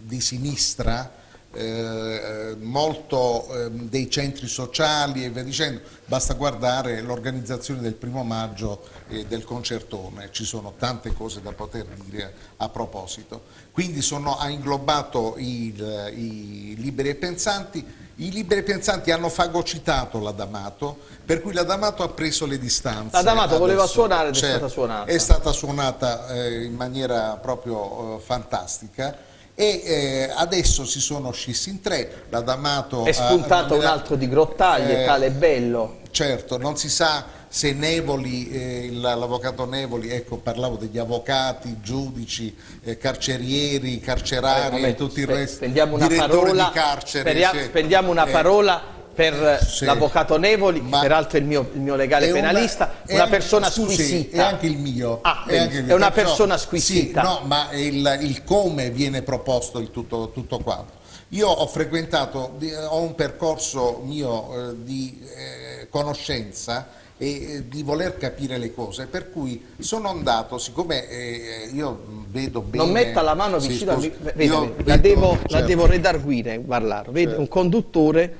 di, sinistra, eh, molto ehm, dei centri sociali e via dicendo, basta guardare l'organizzazione del primo maggio e del concertone, ci sono tante cose da poter dire a proposito. Quindi sono, ha inglobato i, i liberi e pensanti, i liberi pensanti hanno fagocitato la D'Amato, per cui la D'Amato ha preso le distanze. La D'Amato voleva suonare ed certo, è stata suonata. È stata suonata eh, in maniera proprio eh, fantastica e eh, adesso si sono scissi in tre, la D'Amato... È spuntato un altro di Grottaglie, eh, Tale Bello. Certo, non si sa se Nevoli, eh, l'avvocato Nevoli, ecco parlavo degli avvocati, giudici, eh, carcerieri, carcerari e tutto il resto, spendiamo una parola, di carcere. Spendiamo, spendiamo una parola per sì. l'avvocato Nevoli, Ma peraltro è il mio, il mio legale una, penalista, una persona scusi, squisita. È anche il mio. Ah, è, il mio. è, una persona squisita. Sì, no, ma il, il, come viene proposto il tutto, tutto quanto. Io ho frequentato, ho un percorso mio eh, di eh, conoscenza e eh, di voler capire le cose, per cui sono andato, siccome eh, io vedo bene... Non metta la mano vicino sì, a... Vedi, la, devo, certo. la devo redarguire, parlare, certo. un conduttore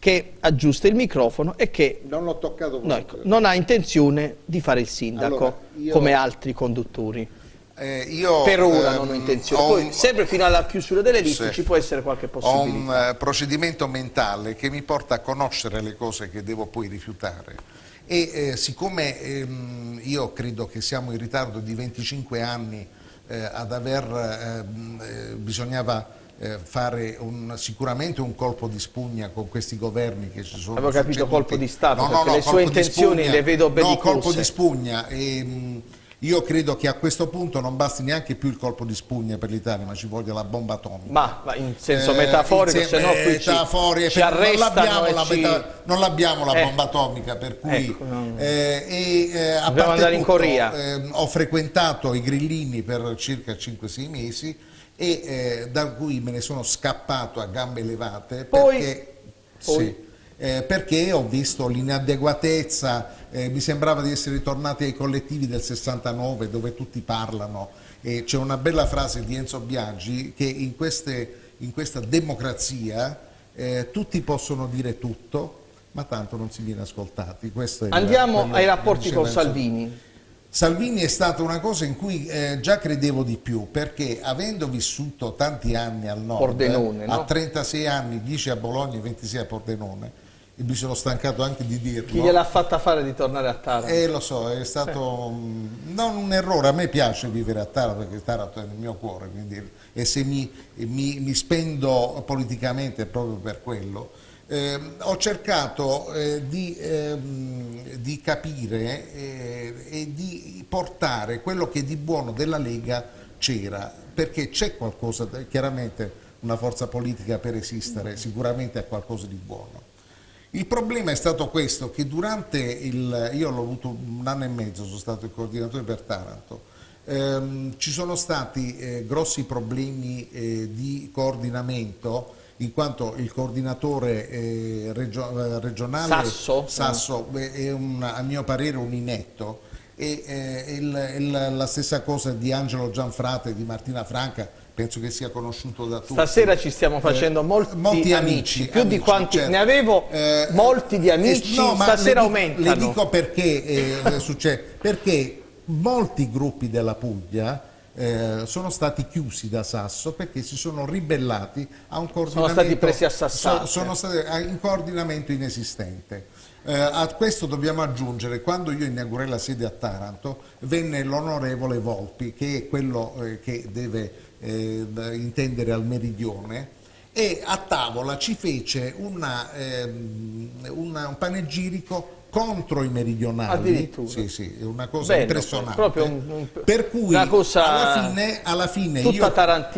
che aggiusta il microfono e che non, no, ecco, non ha intenzione di fare il sindaco allora, io... come altri conduttori. Eh, io, per ora ehm, non ho intenzione, poi un... sempre fino alla chiusura delle liste sì. ci può essere qualche possibilità. Ho un uh, procedimento mentale che mi porta a conoscere le cose che devo poi rifiutare e eh, siccome ehm, io credo che siamo in ritardo di 25 anni eh, ad aver, ehm, eh, bisognava fare un, sicuramente un colpo di spugna con questi governi che ci sono Avevo capito colpo di Stato, no, no, no, le sue intenzioni spugna, le vedo bellicose. No, colpo di spugna. E, mh, io credo che a questo punto non basti neanche più il colpo di spugna per l'Italia, ma ci voglia la bomba atomica. Ma, ma in senso metaforico, eh, se no qui metaforico, ci, ci non l'abbiamo la, ci... la, eh. bomba atomica, per cui... Ecco, non... eh, e, eh, a Dobbiamo andare tutto, in Corea. Eh, ho frequentato i grillini per circa 5-6 mesi e eh, da cui me ne sono scappato a gambe levate poi, perché, poi. Sì, eh, perché ho visto l'inadeguatezza, eh, mi sembrava di essere ritornati ai collettivi del 69 dove tutti parlano E c'è una bella frase di Enzo Biaggi che in, queste, in questa democrazia eh, tutti possono dire tutto, ma tanto non si viene ascoltati. Andiamo ai rapporti con Salvini. Salvini è stata una cosa in cui eh, già credevo di più, perché avendo vissuto tanti anni al nord, Pordenone, no? a 36 anni, 10 a Bologna e 26 a Pordenone, e mi sono stancato anche di dirlo. Chi gliel'ha fatta fare di tornare a Taranto? Eh, lo so, è stato eh. non un errore, a me piace vivere a Taranto perché Taranto è nel mio cuore, quindi, e se mi, mi, mi spendo politicamente proprio per quello. Eh, ho cercato eh, di, ehm, di, capire eh, e di portare quello che di buono della Lega c'era, perché c'è qualcosa, chiaramente una forza politica per esistere sicuramente ha qualcosa di buono. Il problema è stato questo, che durante il, io l'ho avuto un anno e mezzo, sono stato il coordinatore per Taranto, ehm, ci sono stati eh, grossi problemi eh, di coordinamento in quanto il coordinatore eh, regio, eh, regionale Sasso, Sasso è un, a mio parere un inetto e eh, il, il, la stessa cosa di Angelo Gianfrate e di Martina Franca penso che sia conosciuto da tutti. Stasera ci stiamo eh, facendo molti, molti amici, più amici, di quanti certo. ne avevo, eh, molti di amici, no, stasera le, aumentano. Le dico perché eh, *laughs* succede, perché molti gruppi della Puglia eh, sono stati chiusi da Sasso perché si sono ribellati a un coordinamento, sono stati presi a sassate. sono stati un coordinamento inesistente. Eh, a questo dobbiamo aggiungere, quando io inaugurai la sede a Taranto, venne l'onorevole Volpi, che è quello eh, che deve eh, intendere al meridione, e a tavola ci fece una, ehm, una, un panegirico contro i meridionali. Sì, sì, è una cosa Bello, impressionante. Un, un, per cui alla fine, alla fine io,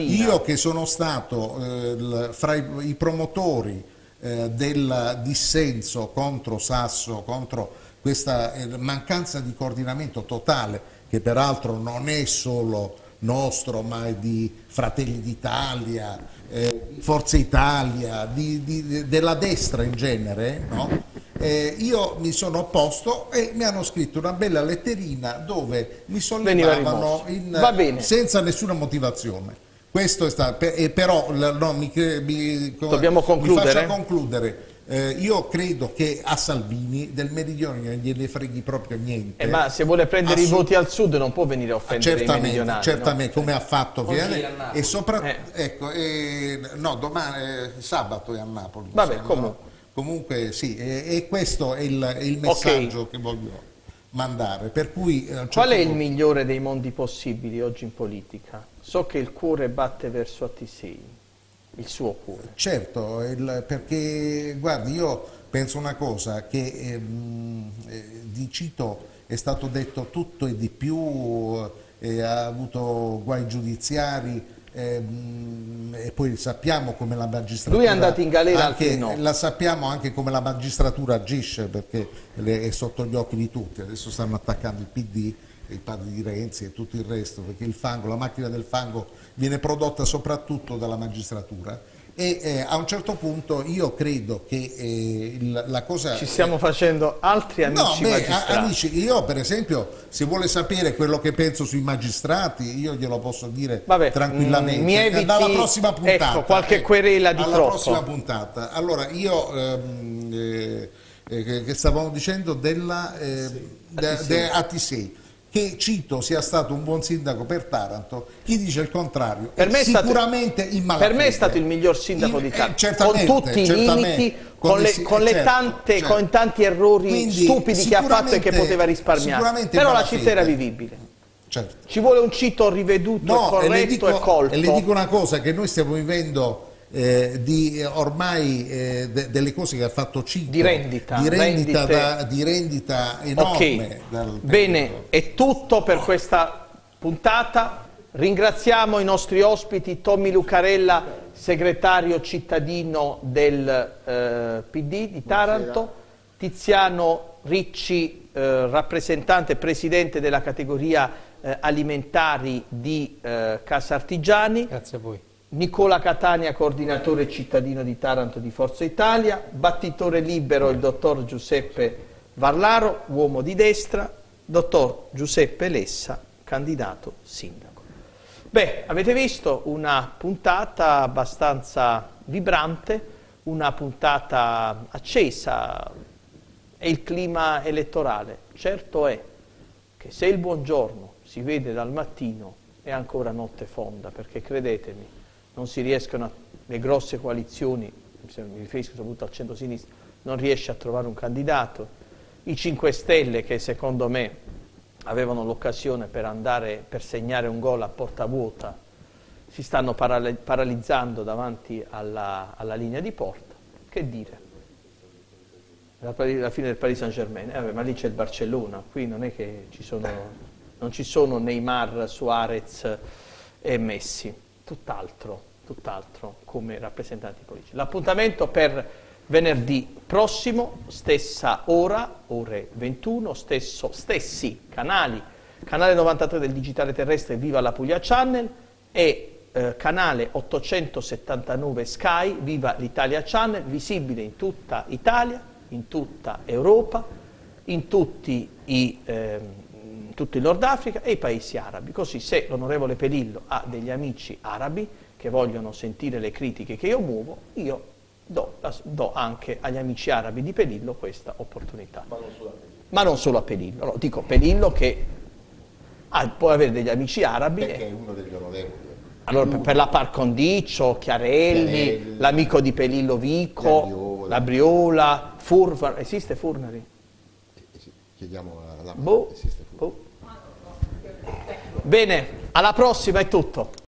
io, che sono stato eh, fra i, i promotori eh, del dissenso contro Sasso, contro questa eh, mancanza di coordinamento totale, che peraltro non è solo nostro, ma è di Fratelli d'Italia, eh, Forza Italia, di, di, della destra in genere, no? Eh, io mi sono opposto e mi hanno scritto una bella letterina dove mi sollevavano in, senza nessuna motivazione. Questo è stato, però no, mi, mi, Dobbiamo concludere. mi faccia concludere. Eh, io credo che a Salvini del meridione non gliene freghi proprio niente. Eh, ma se vuole prendere Assu i voti al sud non può venire a offendere certamente, i meridionali. Certamente, no? come ha fatto viene, e soprattutto, eh. ecco, no, domani, eh, sabato è a Napoli. Vabbè, comunque. No? Comunque sì, e, e, questo è il, è il messaggio okay. che voglio mandare. Per cui, certo Qual è il migliore dei mondi possibili oggi in politica? So che il cuore batte verso Attisei il suo cuore. Certo, il, perché guardi, io penso una cosa, che ehm, eh, di Cito è stato detto tutto e di più, eh, ha avuto guai giudiziari, ehm, e poi sappiamo come la magistratura lui è andato in galera anche, no. la sappiamo anche come la magistratura agisce perché è sotto gli occhi di tutti adesso stanno attaccando il PD i padri di Renzi e tutto il resto, perché il fango, la macchina del fango viene prodotta soprattutto dalla magistratura e eh, a un certo punto io credo che eh, il, la cosa... Ci stiamo facendo altri amici no, beh, amici, io per esempio se vuole sapere quello che penso sui magistrati io glielo posso dire Vabbè, tranquillamente. Mi eviti, dalla prossima puntata. Ecco, qualche eh, querela di alla troppo. prossima puntata. Allora io... Ehm, eh, eh, che stavamo dicendo della eh, sì. de, de, Atisei che Cito sia stato un buon sindaco per Taranto, chi dice il contrario per è sicuramente stato, in malafede. Per me è stato il miglior sindaco in, di Taranto, eh, con tutti i limiti, con, le, con, le certo, tante, certo. con tanti errori Quindi, stupidi che ha fatto e che poteva risparmiare, però la città era vivibile. Certo. Ci vuole un Cito riveduto, no, corretto e, dico, e colto. E le dico una cosa, che noi stiamo vivendo eh, di eh, ormai eh, de, delle cose che ha fatto Cito di rendita, di rendita, da, di rendita enorme. Okay. Bene, è tutto per questa puntata. Ringraziamo i nostri ospiti, Tommy Lucarella, segretario cittadino del eh, PD di Taranto, Buonasera. Tiziano Ricci, eh, rappresentante e presidente della categoria eh, alimentari di Casa Artigiani. Grazie a voi. Nicola Catania, coordinatore cittadino di Taranto di Forza Italia, battitore libero il dottor Giuseppe Varlaro, uomo di destra, dottor Giuseppe Lessa, candidato sindaco. Beh, avete visto una puntata abbastanza vibrante, una puntata accesa, è il clima elettorale. Certo è che se il buongiorno si vede dal mattino è ancora notte fonda, perché credetemi, non si riescono, a, le grosse coalizioni, mi riferisco soprattutto al centro-sinistra, non riesce a trovare un candidato, i 5 Stelle che secondo me avevano l'occasione per andare per segnare un gol a porta vuota, si stanno paralizzando davanti alla, alla linea di porta. Che dire? La, la fine del Paris Saint Germain, eh, ma lì c'è il Barcellona, qui non è che ci sono, non ci sono Neymar, Suarez e Messi, tutt'altro, tutt'altro come rappresentanti politici. L'appuntamento per venerdì prossimo, stessa ora, ore 21, stesso, stessi canali, canale 93 del digitale terrestre Viva la Puglia Channel e eh, canale 879 Sky Viva l'Italia Channel, visibile in tutta Italia, in tutta Europa, in tutti i, eh, tutto il Nord Africa e i paesi arabi. Così se l'onorevole Pelillo ha degli amici arabi che vogliono sentire le critiche che io muovo, io do, do, anche agli amici arabi di Pelillo questa opportunità. Ma non solo a Pelillo. Ma non solo a Pelillo, no, dico Pelillo che ha, può avere degli amici arabi. Perché è uno degli onorevoli. Allora, per, per la Par Condicio, Chiarelli, Chiarelli l'amico di Pelillo Vico, la Briola, Furvar, esiste Furnari? Chiediamo alla boh, esiste. Bene, alla prossima è tutto.